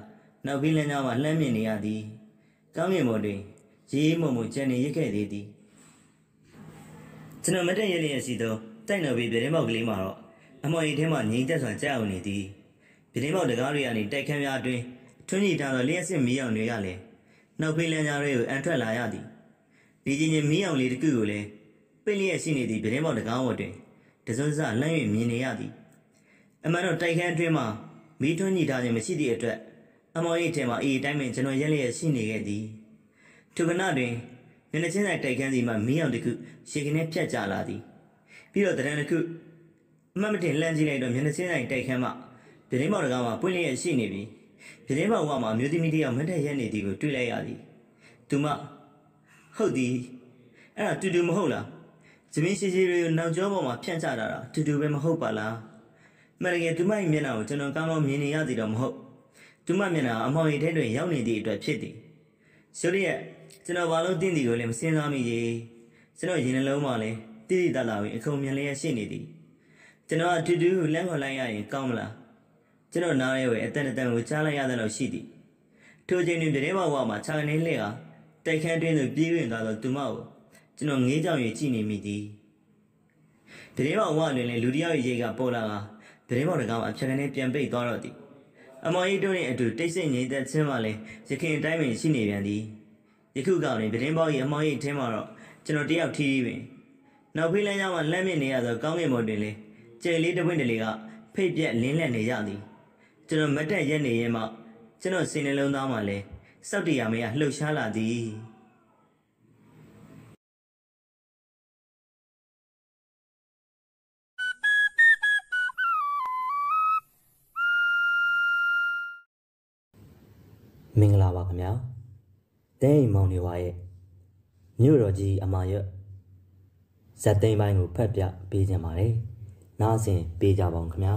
နောက်ပြီးလမ်းကြောင်းမှာလှမ်းမြင်နေရသည်ကောင်းကင်ဘုံတွင်ရေးမုံမုံကြံနေရခဲ့သေးသည် ကျွန်တော်မတက်ရက်လျက်စီသောတိုက်တော်ပြီးပြတင်းပေါက်ကလေးမှာတော့အမော်ရင်ထဲမှာငိမ့်သက်စွာကြောက်နေသည်ပြတင်းပေါက်တကားတွေကနေတိုက်ခန်းများအတွင်းထွန်းညိထားသောလျှက်စစ်မီးအောင်တွေကလည်းနောက်ဖေးလမ်းကြားတွေကိုအန်ထွက်လာရသည်ဒီချင်းချင်းမီးအောင်လေးတစ်ခုကိုလည်းပိတ်လျက်ရှိနေသည့်ပြတင်းပေါက်တကားဝတ်တွင်တစွန်းစလမ်း၍မြင်နေရသည်အမှန်တော့တိုက်ခန်းအတွင်းမှာမီးထွန်းညိထားခြင်းမရှိသည့်အတွက်အမော်ရိတ်ထဲမှာအေးတိုင်းပင်ကျွန်တော်ရက်လျက်ရှိနေခဲ့သည်ထိုကနတွင် မျက်နှာချင်းဆိုင်တိုက်ခန်းစီမှမီးအောင်တစ်ခုရှေကနေဖြတ်ကျလာသည်ပြီးတော့တရံတစ်ခုအမှတ်မတင်လှမ်းကြည့်လိုက်တော့မျက်နှာချင်းဆိုင်တိုက်ခန်းမှပြတင်းပေါက်တကားမှာပွင့်လျက်ရှိနေပြီပြတင်းပေါက်ဝမှာမျိုးသမီးတစ်ယောက်မတ်တက်ရက်နေသည်ကိုတွေ့လိုက်ရသည်သူမဟုတ်သည်အဲ့ဒါတူတူမဟုတ်လားဇမင်းရှိရှိတွေကိုနောက်ကျောပေါ်မှာဖြန့်ချတာတာတူတူပဲမဟုတ်ပါလားမှန်တကယ်သူမရဲ့မျက်နှာကိုကျွန်တော်ကောင်းကောင်းမြင်နေရသည်တော့မဟုတ်သူမမျက်နှာအမောင်ရည်ထဲတွင်ရောက်နေသည့်အတွက်ဖြစ်သည်ဆိုရရဲ့ ကျွန်တော်ဘာလို့တင်းဒီကိုလည်းမစင်စားမိကြီးကျွန်တော်ရင်နှလုံးမှာလည်းတိတိတတ်လာပြီးအခုံမြင်လျက်ရှိနေသည်ကျွန်တော်အတူတူလမ်းခေါ်လိုက်ရရင်ကောင်းမလားကျွန်တော်နားရဲဝဲအတန်အတန်ကိုကြားလိုက်ရတဲ့လို့ရှိသည်ထိုချိန်တွင်ပြတင်းပေါက်ဝမှာခြာကနေလှည့်ဟာတိုက်ခန်းတွင်းသို့ပြေးဝင်သွားသောသူမကိုကျွန်တော်ငေးကြောင်၍ကြည့်နေမိသည်ပြတင်းပေါက်ဝတွင်လည်းလူတယောက်ရဲ့ရေကပေါ်လာကပြတင်းပေါက်တကောင်အဖြတ်ကနေပြန်ပိတ်သွားတော့သည်အမော်ကြီးတို့နှင့်အတူတိတ်ဆိတ်ငြိမ်သက်ခြင်းမှလည်းရခင်အတိုင်းပင်ရှိနေပြန်သည် ယခုကပင်ပြတင်းပေါက်၏အမော်ကြီးထင်းမှာတော့ကျွန်တော်တယောက်ထီးထီးပင်နောက်ဖေးလမ်းကြောင်းမှာလမ်းမြင့်နေရသောကောင်းကင်ဘုံတွင်လည်းကျယ်လေးတစ်ပွင့်တလေကဖိတ်ပြက်လင်းလက်နေကြသည်ကျွန်တော်မတက်ရက်နေရင်မှကျွန်တော်စိတ်နှလုံးသားမှာလည်းစောက်တရားမရလှုပ်ရှားလာသည်မင်္ဂလာပါခင်ဗျာ တဲအိမ်မောင်နေပါရဲ့မြို့တော်ကြီးအမာရွတ်ဇက်သိမ်းပိုင်းကိုဖတ်ပြပေးကြပါမယ်နားဆင်ပေးကြပါဦးခင်ဗျာ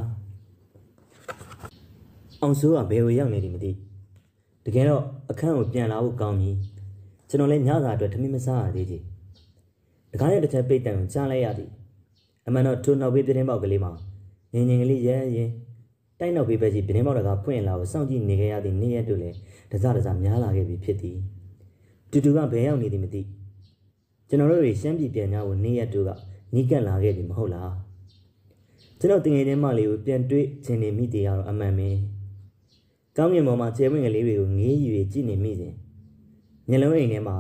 အောင်စိုးကဘယ်ကိုရောက်နေတယ်မသိတကယ်တော့အခန်းကိုပြန်လာဖို့ကောင်းပြီကျွန်တော်လည်းညစာအတွက်ထမင်းမစားရသေးချေတကားရဲ့တစ်ချက်ပိတ်တံကိုကြားလိုက်ရသည်အမှန်တော့ထိုနောက်ဘေးပြတင်းပေါက်ကလေးမှာငင်ငင်ကလေးရဲရင်တိုက်နောက်ဘေးပဲကြီးပြတင်းပေါက်ကဖွင့်လာကိုစောင့်ကြည့်နေခဲ့ရသည့်နေ့ရက်တို့လည်းတစတစများလာခဲ့ပြီဖြစ်သည် တူတူကဘယ်ရောက်နေသည်မသိကျွန်တော်တို့တွေရှမ်းပြည်ပြန်ကြဖို့နေ့ရက်တို့ကနီးကပ်လာခဲ့ပြီမဟုတ်လားကျွန်တော်တင်ငယ်ချင်းမလေးကိုပြန်တွေ့ခြင်းနေမိသေးရတော့အမှန်ပဲကောင်းကင်ပေါ်မှာကျဲဝင်းကလေးတွေကိုငေးယူကြည့်နေမိစဉ်မျက်လုံးအိမ်ထဲမှာ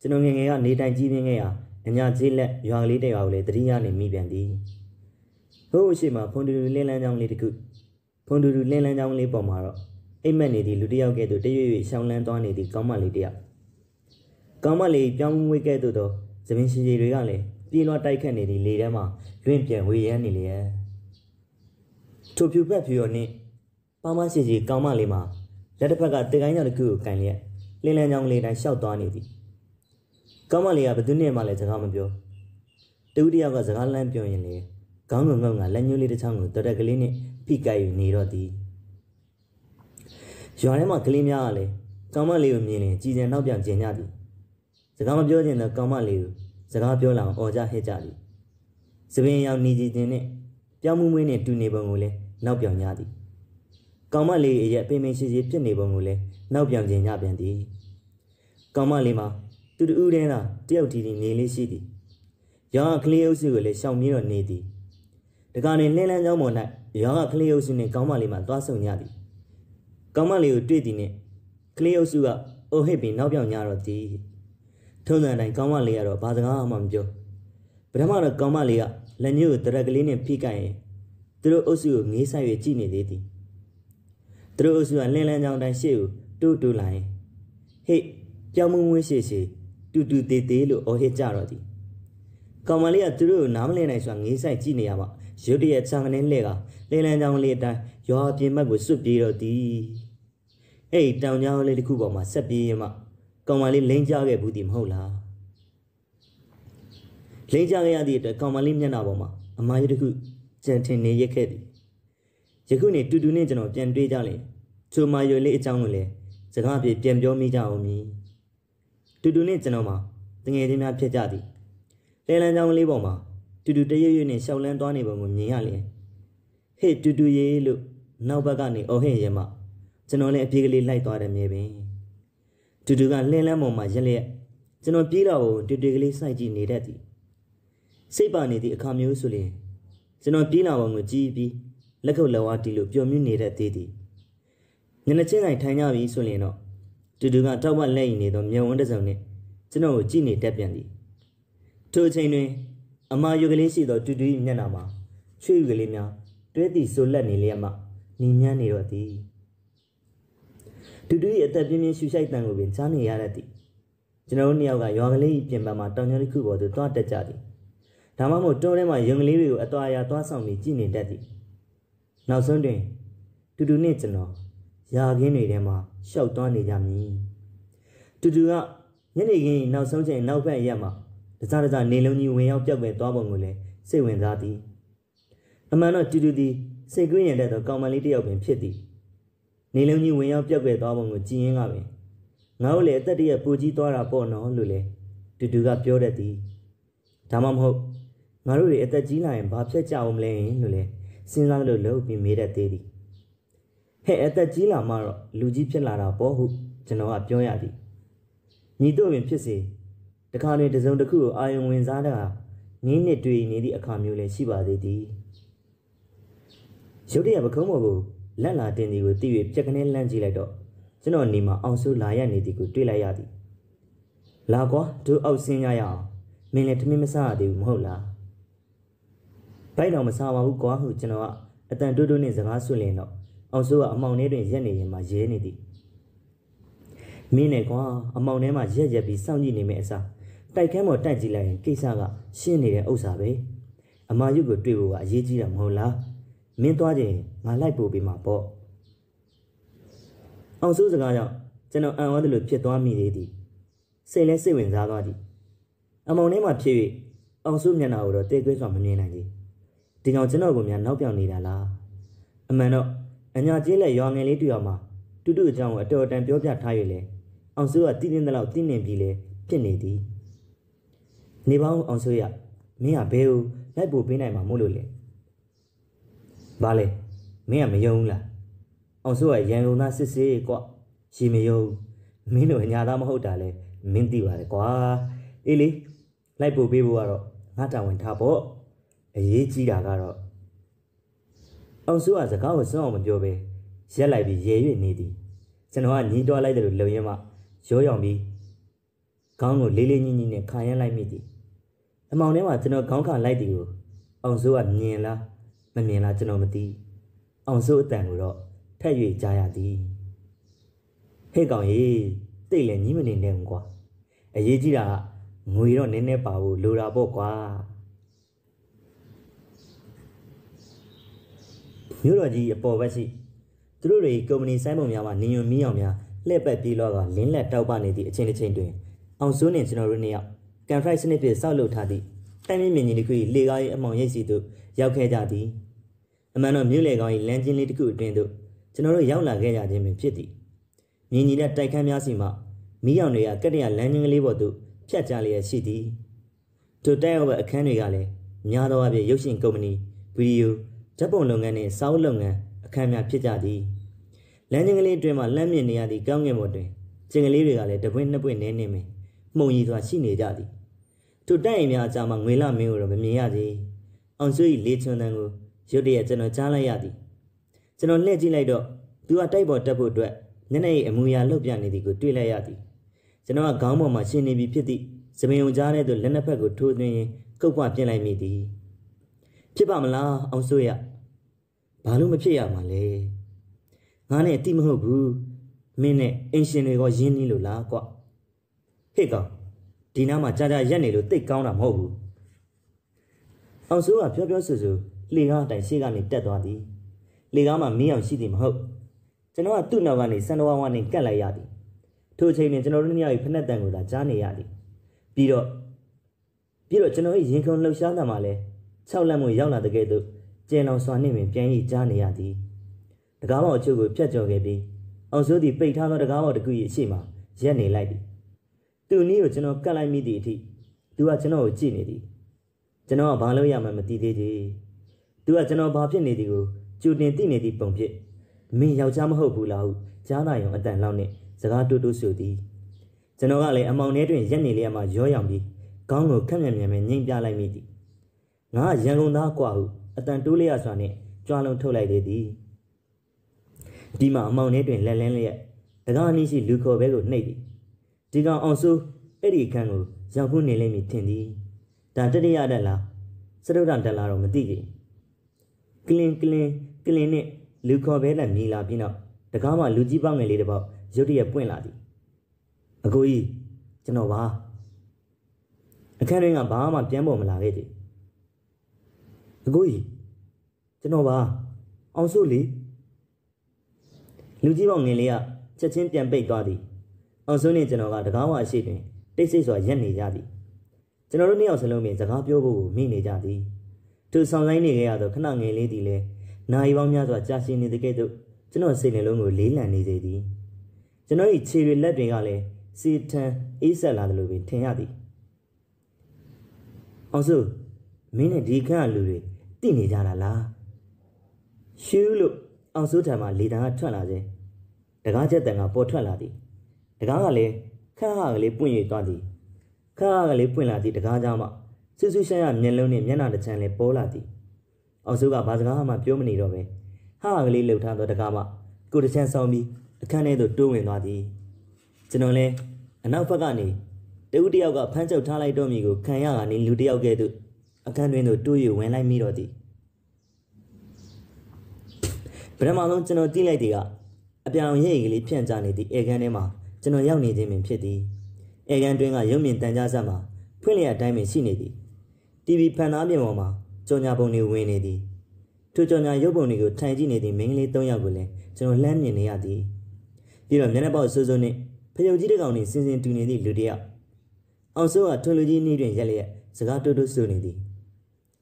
ကျွန်တော်ငယ်ငယ်ကနေတိုင်ကြီးပြင်းခဲ့ရာအညာကြီးလက်ရွာကလေးတရွာကိုလည်းတတိယနေမိပြန်သည်ဟိုးအရှိမဖွန်တူတူလင်းလန်းချောင်းလေးတစ်ခုဖွန်တူတူလင်းလန်းချောင်းလေးပေါ်မှာတော့အိမ်မက်နေသည့်လူတစ်ယောက်ကဲ့သို့တရွေ့ရွေ့ရှောင်းလန်းသွားနေသည့်ကောင်းမလေးတစ်ယောက် ကောင်းမလေးပြောင်းမွေးကဲ့သို့သောသမင်ရှင်ကြီးတွေကလည်းပြေးလွှားတိုက်ခတ်နေသည့်လေထဲမှာလွင့်ပြန်ဝေးရမ်းနေလျက်ထိုဖြူဖက်ဖြူရောနှင့်ပါမရှိကြီးကောင်းမလေးမှာလက်တစ်ဖက်ကတေကိုင်းကြောင်တစ်ခုကိုကန်လျက်လင်းလန်းချောင်းလေးတိုင်းရှောက်သွားနေသည်ကောင်းမလေးကဘယ်သူနဲ့မှလည်းစကားမပြောတူတယောက်ကစကားလမ်းပြောရင်လေခေါင်းငုံငုံကလက်ညှိုးလေးတစ်ချောင်းကိုတော်တက်ကလေးနဲ့ဖိကိုက်ယူနေတော့သည်ရွာထဲမှာကလေးများကလည်းကောင်းမလေးကိုမြင်ရင်ကြည်ကြံနောက်ပြန်ကျင်ကြသည် စကားမပြောချင်တဲ့ကောင်းမလေးကိုစကားပြောလာအောင်អော်ကြဟဲ့ကြသည်စပင်းရောက်နေကြည်တင်နဲ့ပြောင်းမှုမွေးနဲ့တူနေပုံကိုလည်းနောက်ပြောင်ကြသည်ကောင်းမလေးရဲ့ပိမင်းရှိရှိဖြစ်နေပုံကိုလည်းနောက်ပြောင်ကျင်ကြပြန်သည်ကောင်းမလေးမှာသူတူဦးတန်းသာတယောက်တီတီနေလေးရှိသည်ရောင်ကကလေးအုပ်စုကိုလည်းရှောင်ပြေးတော့နေသည်တကနေလှင်းလန်းကြောင်းပေါ်၌ရောင်ကကလေးအုပ်စုနဲ့ကောင်းမလေးမှသွားဆုံကြသည်ကောင်းမလေးကိုတွေ့သည်နဲ့ကလေးအုပ်စုကအိုဟစ်ပြီးနောက်ပြောင်ကြတော့သည် ထုံးစံတိုင်းကောင်းမလေးကတော့ဘာစကားမှမပြောပထမတော့ကောင်းမလေးကလက်ညှိုးကိုတရက်ကလေးနဲ့ဖိကိုက်ရင်သူတို့အုပ်စုကိုငေးဆိုင်၍ကြည့်နေသေးသည်သူတို့အုပ်စုကလှင်းလန်းကြောင်းတိုင်းရှေ့ကိုတိုးတိုးလာရင်ဟေ့ပြောင်းမွေးမွေးရှေ့ရှေ့တူတူသေးသေးလို့အော်ဟစ်ကြတော့သည်ကောင်မလေးကသူတို့ကိုနားမလည်နိုင်စွာငေးဆိုင်ကြည့်နေရမှရုတ်တရက်ချန်ကနေလှဲကလှင်းလန်းကြောင်းလေးအတိုင်းရွာပြင်ဘက်ကိုစွတ်ပြေးတော့သည်အဲ့ဒီတောင်ကြောင်းလေးတစ်ခုပေါ်မှာဆက်ပြေးရမှ ကောင်မလေးလိမ့်ကြခဲ့ဘူးသည်မဟုတ်လားလိမ့်ကြခဲ့ရသည့်အတွက်ကောင်မလေးမျက်နှာပေါ်မှာအမားရတစ်ခုကြံထင်နေရက်ခဲ့သည်ယခုနေတူတူနဲ့ကျွန်တော်ပြန်တွေ့ကြလေချိုမာရွယ်လေးအကြောင်းကိုလည်းစကားပြေပြန်ပြောမိကြအောင်မည်တူတူနဲ့ကျွန်တော်မှာတငယ်ချင်းများဖြစ်ကြသည်လဲလန်းချောင်းလေးပေါ်မှာတူတူတရွရွနဲ့ရှောက်လန်းသွားနေပုံကိုမြင်ရလျင်ဟေ့တူတူရေးလို့နောက်ဘက်ကနေအော်ဟစ်ရဲမှကျွန်တော်လည်းအပြေးကလေးလိုက်သွားတယ်မြေပင် တူတူကလှင်းလန်းပေါ်မှာရက်လျက်ကျွန်တော်ပြေးတော့တူတူကလေးစိုက်ကြည့်နေတတ်သည်စိတ်ပါနေသည့်အခါမျိုးဆိုရင်ကျွန်တော်ပြေးလာပုံကိုကြည့်ပြီးလက်ခုပ်လက်ဝါးတီးလို့ပျော်မြူးနေတတ်သေးသည်ညနေချင်းတိုင်းထိုင်ကြပြီဆိုရင်တော့တူတူကတောက်မလက်ရင်နေသောမျက်ဝန်းတစ်စုံနဲ့ကျွန်တော်ကိုကြည့်နေတတ်ပြန်သည်ထိုအချိန်တွင် အမာယူကလေးရှိသောတူတူ၏မျက်နှာမှာချွေးယူကလေးများတွဲသည့်ဆိုလက်နေလျက်မှညီမြန်းနေတော့သည် တူတူ၏အသက်ပြင်းပြင်းရှူရှိုက်တန်ကိုပင်ကြားနေရတတ်သည်ကျွန်တော်တို့နှစ်ယောက်ကရွာကလေး၏ပြင်ပမှာတောင်ကျတစ်ခုပေါ်သို့တွားတက်ကြသည်ဒါမှမဟုတ်တောထဲမှာရုံကလေးတွေကိုအသွာအရာသွားဆောင်ပြီးကြည့်နေတတ်သည်နောက်ဆုံးတွင်တူတူနှင့်ကျွန်တော်ရာခင်းတွေထဲမှာရှောက်သွားနေကြမည်တူတူကညနေခင်းနောက်ဆုံးချိန်နောက်ဘက်ရက်မှာတစားတစားနေလုံးကြီးဝင်ရောက်ပြောက်ွယ်သွားပုံကိုလည်းစိတ်ဝင်စားသည်အမှန်တော့တူတူသည်စိတ်ကွင်းရတဲ့သောကောင်မလေးတစ်ယောက်ပင်ဖြစ်သည် နေလုံးကြီးဝင်ရောက်ပြောက်ွယ်သွားပုံကိုကြည်ရင်ကပင်ငါတို့လည်းအသက်တရပူကြီးသွားတာပေါ့နော်လို့လေတူတူကပြောတတ်သည်ဒါမှမဟုတ်ငါတို့တွေအသက်ကြီးလာရင်ဘာဖြစ်ကြအောင်မလဲလို့လေစဉ်းစားလို့လုပ်ပြီးမေးတတ်သေးသည်ဟဲ့အသက်ကြီးလာမှတော့လူကြီးဖြစ်လာတာပေါ့ဟုကျွန်တော်ကပြောရသည်ညီတို့ပင်ဖြစ်စေတခါလေတစုံတစ်ခုကိုအာယုံဝင်စားတာနင်းနှစ်တွေ့နေသည့်အခါမျိုးလည်းရှိပါသေးသည်ရုတ်တရက်ပခုံးပေါ်ကို လက်လာတင်သည်ကိုသိ၍ပြက်ကနေလန့်ကြည့်လိုက်တော့ကျွန်တော်နေမှာအောင်ဆိုးလာရနေသည်ကိုတွေ့လိုက်ရသည်လာကွာတို့အောက်ဆင်းရရအောင်မင်းလည်းတမင်မစားရသေးဘူးမဟုတ်လားဘိုက်တော်မစားပါဘူးကွာဟုကျွန်တော်ကအတန်တိုးတိုးနဲ့စကားဆွလင်တော့အောင်ဆိုးကအမောင်ထဲတွင်ရက်နေရင်မှရဲနေသည်မင်းနဲ့ကွာအမောင်ထဲမှာရက်ရက်ပြီးစောင့်ကြည့်နေမယ့်အစားတိုက်ခန်းပေါ်တိုက်ကြည့်လိုက်ရင်ကိစ္စကရှင်းနေတဲ့ဥစ္စာပဲအမာယုကိုတွေ့ဖို့ကအရေးကြီးတာမဟုတ်လား မင်းသွားခြင်းငါလိုက်ပို့ပေးမှာပေါ့အောင်စိုးစကားကြောင့်ကျွန်တော်အံ့ဩတယ်လို့ဖြစ်သွားမိသေးသည်စိတ်လဲစိတ်ဝင်စားသွားသည်အမောင်ထဲမှာဖြစ်၍အောင်စိုးမျက်နှာကိုတော့တေကွဲစွာမမြင်နိုင်သေးဒီကောင်ကျွန်တော်ကိုများနောက်ပြောင်နေတာလားအမှန်တော့အညာကျေးလက်ရွာငယ်လေးတူအောင်မှာတူတူအကြောင်းကိုအတော်တန်ပြောပြထားရလေအောင်စိုးကတည်တင်းတဲ့လောက်တည်နေပြီလေဖြစ်နေသည်နေပေါင်းအောင်စိုးရမင်းကဘဲကိုလိုက်ပို့ပေးနိုင်မှာမို့လို့လေ ဘာလဲမင်းကမယုံဘူးလားအောင်စိုးကရန်ကုန်သားစစ်စစ်ကွရှီမယုံမင်းတို့အညာသားမဟုတ်တာလဲမင်းသိပါတယ်ကွာအေးလေလိုက်ပို့ပေးဖို့ကတော့ငါတာဝန်ထားပေါ့အရေးကြီးတာကတော့အောင်စိုးကစကားကိုစွန့်အောင်မပြောပဲရက်လိုက်ပြီးရေရွေ့နေသည်ကျွန်တော်ကညီးတွားလိုက်တယ်လို့လုံရင်မှရောရောင်ပြီးခေါင်းကိုလေးလေးညင်းညင်းနဲ့ခါရမ်းလိုက်မိသည်အမောင်ထဲမှာကျွန်တော်ခေါင်းခါလိုက်သည်ကိုအောင်စိုးကမြင်လား မမြင်လားကျွန်တော်မသိအောင်စိုးအတန်ကိုတော့ထက်၍ကြားရသည်ဟဲ့ကောင်ကြီးတိတ်လည်းညီးမနေနဲ့ကွာအရေးကြီးတာကငွေတော့နည်းနည်းပါဖို့လိုတာပေါ့ကွာမြို့တော်ကြီးအပေါ်ဘက်ရှိသူတို့တွေကုမ္ပဏီစိုင်းပုံများမှာနင်ယွန်မီးအောင်များလှည့်ပတ်ပြေးလောကလင်းလက်တောက်ပနေသည့်အချိန်တစ်ချိန်တွင်အောင်စိုးနှင့်ကျွန်တော်တို့နှစ်ယောက်ကန်ဖရိုက်စနစ်ဖြင့်စောက်လုပ်ထားသည့်တိုင်းမြင့်မြင့်ကြီးတစ်ခု၏လေကား၏အမောင်ရိပ်စီသို့ ရောက်ခဲ့ကြသည်အမှန်တော့မြို့လေကောင်၏လမ်းကျင်းလေးတစ်ခုအတွင်းသို့ကျွန်တော်တို့ရောက်လာခဲ့ကြခြင်းပင်ဖြစ်သည်မြင်းကြီးတဲ့တိုက်ခန်းများစီမှမီးအောင်တွေကကတ္တရလမ်းကျင်းကလေးပေါ်သို့ဖြတ်ကြလျက်ရှိသည်ထိုတိုက်ရောက်အခန်းတွေကလည်းများသောအားဖြင့်ရုပ်ရှင်ကုမ္ပဏီဗီဒီယိုဓာတ်ပုံလုပ်ငန်းနှင့်စာအုပ်လုပ်ငန်းအခန်းများဖြစ်ကြသည်လမ်းကျင်းကလေးအတွင်းမှာလမ်းမြင့်နေရသည့်ကောင်းကင်ဘုံတွင်ကျင်ကလေးတွေကလည်းတပွင့်နှစ်ပွင့်နဲနေမယ်မှုံရီစွာရှိနေကြသည်ထိုတိုက်အိမ်များအကြားမှာငွေလမင်းကိုတော့မမြင်ရသေး အောင်ဆွေး၏လေချွန်တန်ကိုရုတ်တရက်ကျွန်တော်ကြားလိုက်ရသည်ကျွန်တော်လှည့်ကြည့်လိုက်တော့သူကတိုက်ပေါ်တက်ဖို့အတွက်မျက်နှာ၏အမူအရာလှုပ်ပြနေသည်ကိုတွေ့လိုက်ရသည်ကျွန်တော်ကခေါင်းပေါ်မှာရှင်နေပြီဖြစ်သည့်စပင်ုံကြားထဲသို့လက်နှစ်ဖက်ကိုထိုးသွင်းရင်ကုတ်ပွားပြင်းလိုက်မိသည်ဖြစ်ပါမလားအောင်ဆွေးရဘာလို့မဖြစ်ရမှာလဲငါနဲ့အတိမဟုတ်ဘူးမင်းနဲ့အင်ရှင်တွေကရင်းနှီးလို့လားကွဟေ့ကောင်ဒီနားမှာကြာကြာရက်နေလို့တိတ်ကောင်းတာမဟုတ်ဘူး အောင်စိုးကပြောပြောဆူဆူလေကားအတိုင်းရှေ့ကနေတက်သွားသည်လေကားမှာမီးအောင်ရှိသည်မဟုတ်ကျွန်တော်ကသူ့နောက်ကနေစံတော်ဝါနဲ့ကတ်လိုက်ရသည်ထိုအချိန်တွင်ကျွန်တော်တို့နှစ်ယောက်၏ဖက်နှက်တန်ကိုသာကြားနေရသည်ပြီးတော့ပြီးတော့ကျွန်တော်၏ရင်ခုန်လှုပ်ရှားတာမှလည်း၆လက်မှုရောက်လာတဲ့ကဲ့သို့ကျင်းလောင်စွာနှင့်ပင်ပြန်ရကြားနေရသည်တကားပေါက်အချို့ကိုဖြတ်ကျော်ခဲ့ပြီးအောင်စိုးသည်ပိတ်ထားသောတကားပေါက်တစ်ခု၏အရှိမှရက်နေလိုက်သည်သူ့နည်းကိုကျွန်တော်ကတ်လိုက်မိသည့်အထိသူကကျွန်တော်ကိုကြည့်နေသည် ကျွန်တော်ကဘာလို့ရမှမသိသေးသေးသူကကျွန်တော်ဘာဖြစ်နေသည်ကိုကြိုတင်သိနေသည့်ပုံဖြစ်မင်းယောက်ျားမဟုတ်ဘူးလားဟုကြားနာရုံအတန်လောက်နဲ့စကားတူတူဆိုသည်ကျွန်တော်ကလည်းအမောင်ထဲတွင်ရက်နေလျက်မှရောရောင်ပြီးခေါင်းကိုခက်မြန်မြန်နဲ့ငိမ့်ပြလိုက်မိသည်ငါကရန်ကုန်သားกว่าဟုအတန်တိုးလျက်စွာနဲ့ကြွားလုံးထုတ်လိုက်သေးသည်ဒီမှာအမောင်ထဲတွင်လက်လန်းလျက်တကားအနည်းရှိလူခေါ်ဘဲကိုနှိပ်သည်ဒီကောင်အောင်စိုးအဲ့ဒီအခန်းကိုရောက်ဖို့နေလိမ့်မည်ထင်သည် ဒါတတိယတက်လားစတုဒ္ဒတက်လားတော့မသိသေးကလင်ကလင်ကလင်နဲ့လူခေါ်ဘဲနဲ့မြည်လာပြီးနောက်တကားမှလူကြီးပေါက်ငယ်လေးတစ်ပေါက်ရုတ်တရက်ပွင့်လာသည်အကိုကြီးကျွန်တော်ပါအခန်းတွင်ကဘာမှပြန်ပေါ်မလာခဲ့သေးအကိုကြီးကျွန်တော်ပါအောင်စုလေလူကြီးပေါက်ငယ်လေးကချက်ချင်းပြန်ပိတ်သွားသည်အောင်စိုးနဲ့ကျွန်တော်ကတကားဝအရှိတွင်တိတ်ဆိတ်စွာရက်နေကြသည် ကျွန်တော်တို့နှစ်ယောက်စလုံးပင်စကားပြောဖို့ကိုမိနေကြသည်သူဆောင်ဆိုင်နေခဲ့ရသောခဏငယ်လေးသည်လည်းနိုင်ပေါင်းများစွာကြာရှည်နေတဲ့ကဲ့သို့ကျွန်တော်စိတ်နှလုံးကိုလေးလံနေစေသည်ကျွန်တော်၏ခြေတွေလက်တွေကလည်းစီထန်အေးဆက်လာတယ်လို့ပင်ထင်ရသည်အောင်စုမင်းနဲ့ဒီခန့်ကလူတွေတည်နေကြတာလားရှူးလို့အောင်စုထံမှလေတံကထွက်လာခြင်းတကားချက်တန်ကပေါ်ထွက်လာသည်တကားကလည်းခန့်ဟာကလေးပွင့်ရသွားသည် ခန့်ဟာကလေးပွင့်လာသည့်တကားကြောင့်မှဆူဆူရှားရမျက်လုံးနဲ့မျက်နှာတစ်ချမ်းလည်းပေါ်လာသည်အောင်စုကဘာစကားမှပြောမနေတော့ပဲဟာကလေးလှုပ်ထားသောတကားမှကိုတစ်ချမ်းဆောင်ပြီးအခန်းထဲသို့တိုးဝင်သွားသည်ကျွန်တော်လည်းအနောက်ဘက်ကနေတဦးတယောက်ကဖမ်းချုပ်ထားလိုက်တော့မိကိုခံရကနေလူတယောက်ကဲ့သို့အခန်းတွင်သို့တိုး၍ဝင်လိုက်မိတော့သည်ပထမဆုံးကျွန်တော်ကြည့်လိုက်သည်ကအပြောင်ရိပ်ကလေးဖြန့်ချနေသည့်အေကန်ထဲမှာကျွန်တော်ရောက်နေခြင်းပင်ဖြစ်သည် အေကန်တွင်ကရုပ်မြင်တန်ကြားဆက်မှာဖွင့်လျက်အတိုင်းပင်ရှိနေသည် TV ဖန်သားပြင်ပေါ်မှာကြော်ညာပုံတွေဝင်နေသည်ထိုကြော်ညာရုပ်ပုံတွေကိုထိုင်ကြည့်နေသည့်မိန်းကလေး၃ယောက်ကိုလည်းကျွန်တော်လှမ်းမြင်နေရသည်ပြီးတော့မျက်နှာပေါက်စိုးစိုးနဲ့ဖယုံကြီးတစ်ကောင်နဲ့စင်စင်တူနေသည့်လူတစ်ယောက်အောင်စိုးကထိုလူကြီးနှီးတွင်ရက်လျက်စကားတူတူဆိုနေသည်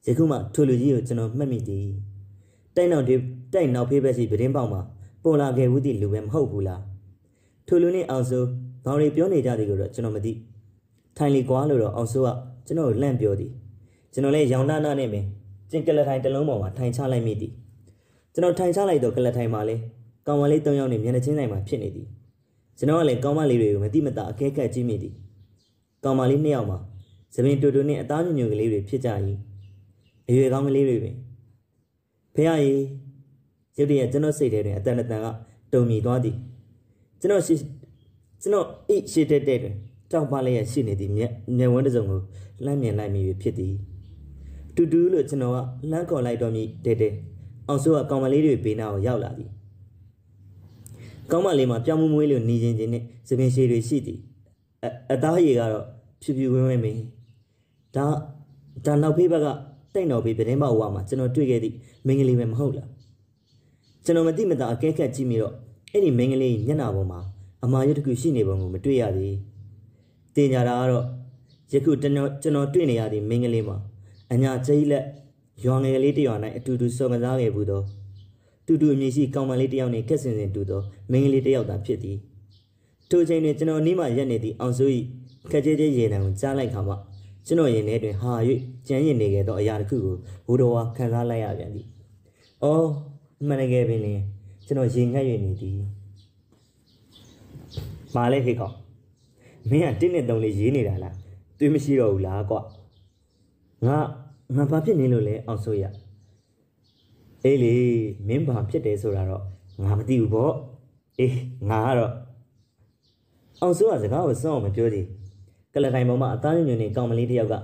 ယခုမှထိုလူကြီးကိုကျွန်တော်မှတ်မိသည်တိုက်နောက်တိုက်နောက်ဖေးဘက်ရှိပဒင်းပေါက်မှာပေါ်လာခဲ့ဦးသည့်လူပဲမဟုတ်ဘူးလားထိုလူနဲ့အောင်စိုး ဘာတွေပြောနေကြသည်ကိုတော့ကျွန်တော်မသိထိုင်လီကွာလို့တော့အောင်စိုးကကျွန်တော်ကိုလှန့်ပြောသည်ကျွန်တော်လည်းရောင်နာနာနဲ့ပင်ကျင်ကလထိုင်တစ်လုံးပေါ်မှာထိုင်ချလိုက်မိသည်ကျွန်တော်ထိုင်ချလိုက်တော့ကလထိုင်မှာလဲကောင်မလေး၃ယောက်နဲ့မျက်နှာချင်းဆိုင်မှာဖြစ်နေသည်ကျွန်တော်ကလည်းကောင်မလေးတွေကိုမတိမတာအခဲကက်ကြည့်မိသည်ကောင်မလေးနှစ်ယောက်မှာသပင်တူတူနဲ့အသားညွညွကလေးတွေဖြစ်ကြ၏အရွယ်ကောင်းကလေးတွေပင်ဖះကြီးရုတ်တရက်ကျွန်တော်စိတ်ထဲတွင်အတန်အတန်ကတုံမြည်သွားသည်ကျွန်တော်ရှိ ကျွန်တော်အိတ်ရှိတဲ့တဲ့တွင်တောက်ပါလေးရရှိနေသည်မျက်မျက်ဝန်းတစ်စုံကိုလှမ်းမြင်လိုက်မိဖြစ်သည်တူတူလို့ကျွန်တော်ကလှမ်းခေါ်လိုက်တော့မြည်တဲ့တဲ့အောင်စိုးကကောင်မလေးတွေဘေးနားကိုရောက်လာသည်ကောင်းမလေးမှာပြောင်းမွေးလို့နေခြင်းချင်းနဲ့သပင်ရှည်တွေရှိသည်အအသားရည်ကတော့ဖြူဖြူဝင်းဝင်းပဲဒါဒါနောက်ဖေးဘက်ကတိတ်နောက်ဖေးပြတင်းပေါက်ဝါမှာကျွန်တော်တွေ့ခဲ့သည့်မင်းကလေးပဲမဟုတ်လားကျွန်တော်မသိမသာအကဲခတ်ကြည့်မိတော့အဲ့ဒီမင်းကလေးမျက်နှာပေါ်မှာ အမာရွတ်တစ်ခုရှိနေပုံကိုမတွေ့ရသေးတင်ညာတာကတော့ယခုကျွန်တော်ကျွန်တော်တွေ့နေရသည့်မင်းကလေးမှာအညာကျိလက်ရွာငယ်လေးတစ်ရွာ၌အတူတူစော်ကစားခဲ့ဘူးသောတူတူအမည်ရှိကောင်မလေးတစ်ယောက်နှင့်ကက်စင်စင်တူသောမင်းကလေးတစ်ယောက်သာဖြစ်သည်ထိုအချိန်တွင်ကျွန်တော်အနီးမှရက်နေသည့်အောင်စိုး၏ခက်ကြဲကြဲရေတံကိုကြားလိုက်ခါမှကျွန်တော်ရင်ထဲတွင်ဟာ၍ကြမ်းရင်နေခဲ့သောအရာတစ်ခုကိုဘိုးတော်ဝါခံစားလိုက်ရပြန်သည်။အော်အမှန်တကယ်ပင်လင်ကျွန်တော်ရင်ငတ်၍နေသည်။ မာလဲခေကောင်မင်းကတင်းနဲ့တုံးလေးရေးနေတာလား။တွေးမရှိတော့ဘူးလားကွာ။ငါငါဘာဖြစ်နေလို့လဲအောင်စိုးရ။အေးလေမင်းဘာဖြစ်တယ်ဆိုတာတော့ငါမသိဘူးပေါ့။အေးငါကတော့အောင်စိုးကစကားကိုစောင့်အောင်မပြောသေးကလထိုင်ပေါ်မှာအသားညွန့်ညွန့်နဲ့ကောင်မလေးတစ်ယောက်က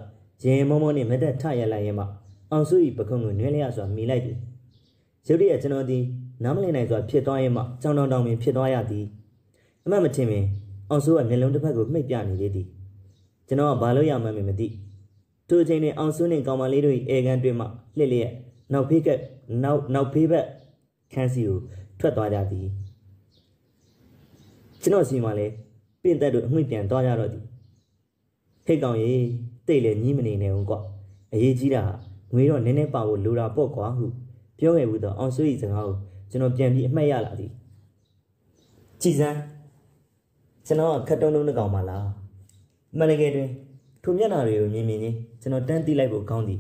ရင်မောမောနဲ့မက်တက်ထရလိုက်ရင်မှအောင်စိုးဤပခုံးကိုနွဲလျစွာမိလိုက်သည်ရုတ်တရက်ကျွန်တော်သည်နားမလည်နိုင်စွာဖြစ်သွားရင်မှကြောင်တောင်တောင်ပင်ဖြစ်သွားရသည် အမှတ်မထင်ပင်အောင်စိုးကမျက်လုံးတစ်ဖက်ကိုမှိတ်ပြနေသေးသည်ကျွန်တော်ကဘာလို့ရမှန်းမသိထိုအချိန်တွင်အောင်စိုးနှင့်ကောင်မလေးတို့၏အေကန်တွင်မှလှစ်လျက်နောက်ဖေးကနောက်နောက်ဖေးဘက်ခန်းစီကိုထွက်သွားကြသည်ကျွန်တော်စီမှာလည်းပင့်သက်တို့အငွေ့ပြန်သွားကြတော့သည်ဟိတ်ကောင်ရေတိတ်လေညီးမနေနဲ့ဦးကွာအရေးကြီးတာငွေတော့နည်းနည်းပါဖို့လိုတာပေါ့ကွာဟုပြောခဲ့ဘူးတော့အောင်ဆွေးစကားကိုကျွန်တော်ပြန်ပြီးအမှတ်ရလာသည်ကြည်စမ်း ကျွန်တော်ကခတ်တုံးတုံးတစ်ကောင်ပါလားမန္တလေးတွင်ထိုမျက်နှာတွေကိုမြင်မြင်ချင်းကျွန်တော်တန်းတိလိုက်ဖို့ကောင်းသည်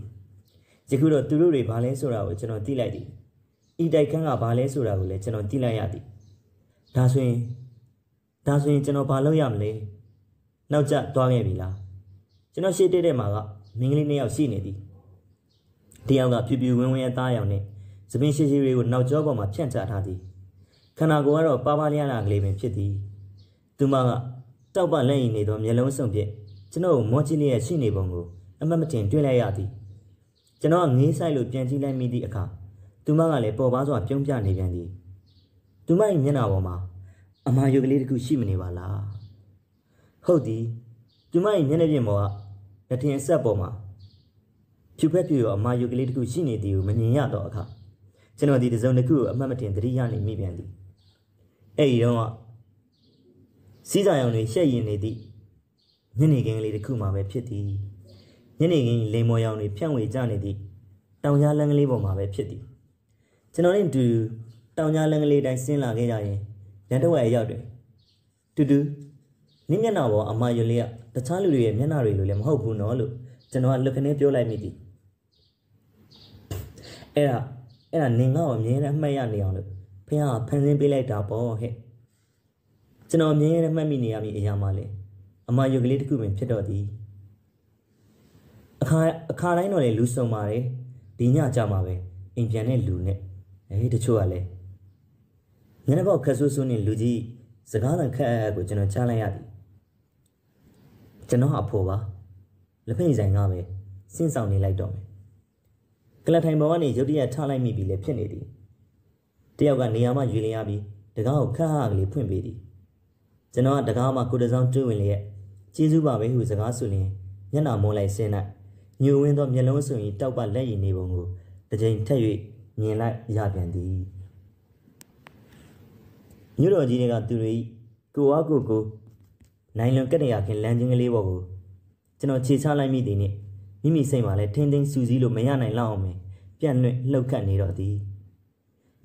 ယခုတော့သူတို့တွေဘာလဲဆိုတာကိုကျွန်တော်သိလိုက်သည်ဤတိုက်ခန်းကဘာလဲဆိုတာကိုလည်းကျွန်တော်သိလိုက်ရသည်ဒါဆိုရင်ဒါဆိုရင်ကျွန်တော်ဘာလုပ်ရမလဲနောက်ကျသွားခဲ့ပြီလားကျွန်တော်ရှေ့တက်တဲ့မှာကမင်းကလေးနှစ်ယောက်ရှိနေသည်တယောက်ကပြူပြူဝင်းဝင်းအသားရောင်နဲ့သပင်ရှိရှိတွေကိုနောက်ကျောပေါ်မှာဖြန့်ချထားသည်ခန္ဓာကိုယ်ကတော့ပါပါလျားလာကလေးပင်ဖြစ်သည် သူမကတောက်ပလက်ရင်နေသောမျက်လုံးစုံဖြင့်ကျွန်တော်ကိုမောချီလေးရဲ့ရှိနေပုံကိုအမတ်မတင်တွေ့လိုက်ရသည်ကျွန်တော်ကငေးဆိုင်လို့ပြန်ကြည့်လိုက်မိသည့်အခါသူမကလည်းပေါ်ပါစွာပြုံးပြနေပြန်သည်သူမ၏မျက်နှာပေါ်မှာအမာယုတ်ကလေးတစ်ခုရှိမနေပါလားဟုတ်သည်သူမ၏မျက်နှာပြင်ပေါ်ကလက်ထင်ဆက်ပေါ်မှာဖြူဖက်ဖြူရောအမာယုတ်ကလေးတစ်ခုရှိနေသည်ကိုမမြင်ရတော့အခါကျွန်တော်ဒီတစ်စုံတစ်ခုကိုအမှတ်မတင်သတိရနေမိပြန်သည်အဲ့ဒီတော့ စီးစာရောင်တွေရှက်ရင်နေသည့်ညနေခင်းကလေးတစ်ခုမှပဲဖြစ်သည်ညနေခင်းလိမ်မော်ရောင်တွေဖြန့်ဝေကြနေသည့်တောင်ကြားလမ်းကလေးပေါ်မှာပဲဖြစ်သည်ကျွန်တော်နဲ့တူတောင်ကြားလမ်းကလေးတိုင်းဆင်းလာခဲ့ကြရင်လမ်းတစ်ဝက်ရောက်တယ်တူတူနင်းမျက်နှာပေါ်အမယွလေးကတခြားလူတွေရဲ့မျက်နှာတွေလိုလည်းမဟုတ်ဘူးနော်လို့ကျွန်တော်ကလွတ်ခနဲ့ပြောလိုက်မိသည်အဲ့ဒါအဲ့ဒါနင်ငါ့ကိုအမြဲတမ်းမှတ်ရနေအောင်လို့ဖခင်ကဖန်ဆင်းပေးလိုက်တာပေါ့ဟဲ့ ကျွန်တော်အမြဲတမ်းမှတ်မိနေရမည်အရာမှလည်းအမယုတ်ကလေးတစ်ခုပင်ဖြစ်တော့သည်အခါအခါတိုင်းတော့လေလူဆုံပါတယ်ဒီညကြမှာပဲအိမ်ပြန်တဲ့လူနဲ့အေးတချို့ကလည်းညနေပေါက်ခက်ဆူးဆူးနဲ့လူကြီးစကားလန်ခက်အပ်ကိုကျွန်တော်ကြားလိုက်ရသည်ကျွန်တော်အဖို့ပါလက်ဖက်ဆိုင်ကပဲစင့်ဆောင်နေလိုက်တော့မယ်ကလထိုင်ပေါ်ကနေရုတ်တရက်ထားလိုက်မိပြီလေဖြစ်နေသည်တယောက်ကနေရာမှရွေလျရပြီးတကားကိုခက်ဟာကလေးဖွင့်ပေးသည် ကျွန်တော်ကတကားမှကိုတစောင်းတွေးဝင်လျက်ကျေးဇူးပါပဲဟုစကားဆိုရင်မျက်နှာမုန်းလိုက်ဆင်းလိုက်ညှို့ဝင်းသောမျက်လုံးဆိုရင်တောက်ပလက်ရည်နေပုံကိုတစ်ကြိမ်ထက်၍မြင်လိုက်ရပြန်သည်မြို့တော်ကြီးတွေကသူတွေကိုအားကိုကိုနိုင်လွန်ကက်တရာခင်လမ်းချင်းကလေးပေါ်ကိုကျွန်တော်ခြေချလိုက်မိသည်နှင့်မိမိစိတ်မှာလည်းထင်းထင်းစူးစီးလို့မရနိုင်လောက်အောင်ပဲပြန့်လွင့်လှုပ်ခတ်နေတော့သည်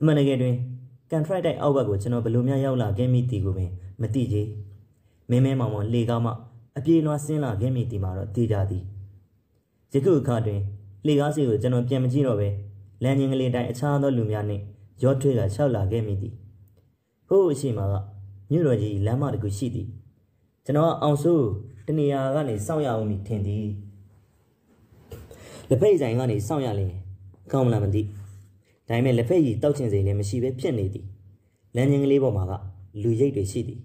အမှန်တကယ်တွင် ကန်ထရိုက်တိုက်အောက်ဘက်ကိုကျွန်တော်ဘယ်လိုများရောက်လာခဲ့မိသည်ကိုပင်မသိကြမင်းမဲမောင်မောင်လေကားမှအပြေးလွှားဆင်းလာခဲ့မိသည်မှာတော့သိကြသည်ယခုအခါတွင်လေကားစီကိုကျွန်တော်ပြန်မကြည့်တော့ပဲလမ်းချင်းကလေးတိုင်းအခြားသောလူများနှင့်ရောထွေးကရှောက်လာခဲ့မိသည်ဟိုးအရှိမှာကမြို့တော်ကြီးလမ်းမတစ်ခုရှိသည်ကျွန်တော်ကအောင်စိုးတနေရာကနေစောင့်ရအောင်မထင်သည်လက်ဖက်ဆိုင်ကနေစောင့်ရလေကောင်းမလားမသိ ဒါပေမဲ့လက်ဖက်ကြီးတောက်ချင်စိမ်လည်းမရှိပဲဖြစ်နေသည်လမ်းချင်းကလေးပေါ်မှာကလူရိတ်တွေရှိသည်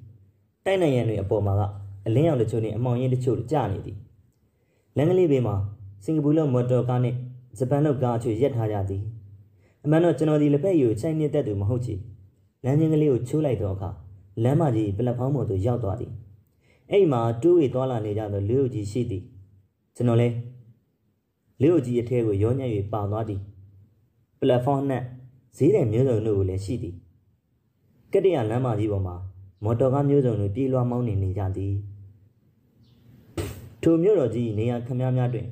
တိုက်နိုင်ရန်တွေအပေါ်မှာကအလင်းရောင်တချို့နဲ့အမောင်ရင်းတချို့ကျနေသည်လမ်းကလေးဘေးမှာစင်ကာပူလောက်မော်တော်ကားနဲ့ဂျပန်လောက်ကားအချို့ရက်ထားကြသည်အမှန်တော့ကျွန်တော်ဒီလက်ဖက်ရည်ကိုချိုင်းနေတတ်သူမဟုတ်ချေလမ်းချင်းကလေးကိုချိုးလိုက်တော့အခါလမ်းမကြီးပလက်ဖောင်းပေါ်သို့ရောက်သွားသည်အဲ့မှာတိုးဝေသွားလာနေကြသောလေးဦးကြီးရှိသည်ကျွန်တော်လဲလေးဦးကြီးအထဲကိုရောညံ့၍ပါသွားသည် ပလက်ဖောင်းနှံ့ဈေးတယ်မျိုးစုံတို့ကိုလည်းရှိသည်ကတ္တရလမ်းမကြီးပေါ်မှာမော်တော်ကားမျိုးစုံတို့ပြေးလွှားမောင်းနေနေကြသည်ထိုမြို့တော်ကြီးနေရာခမည်းများတွင်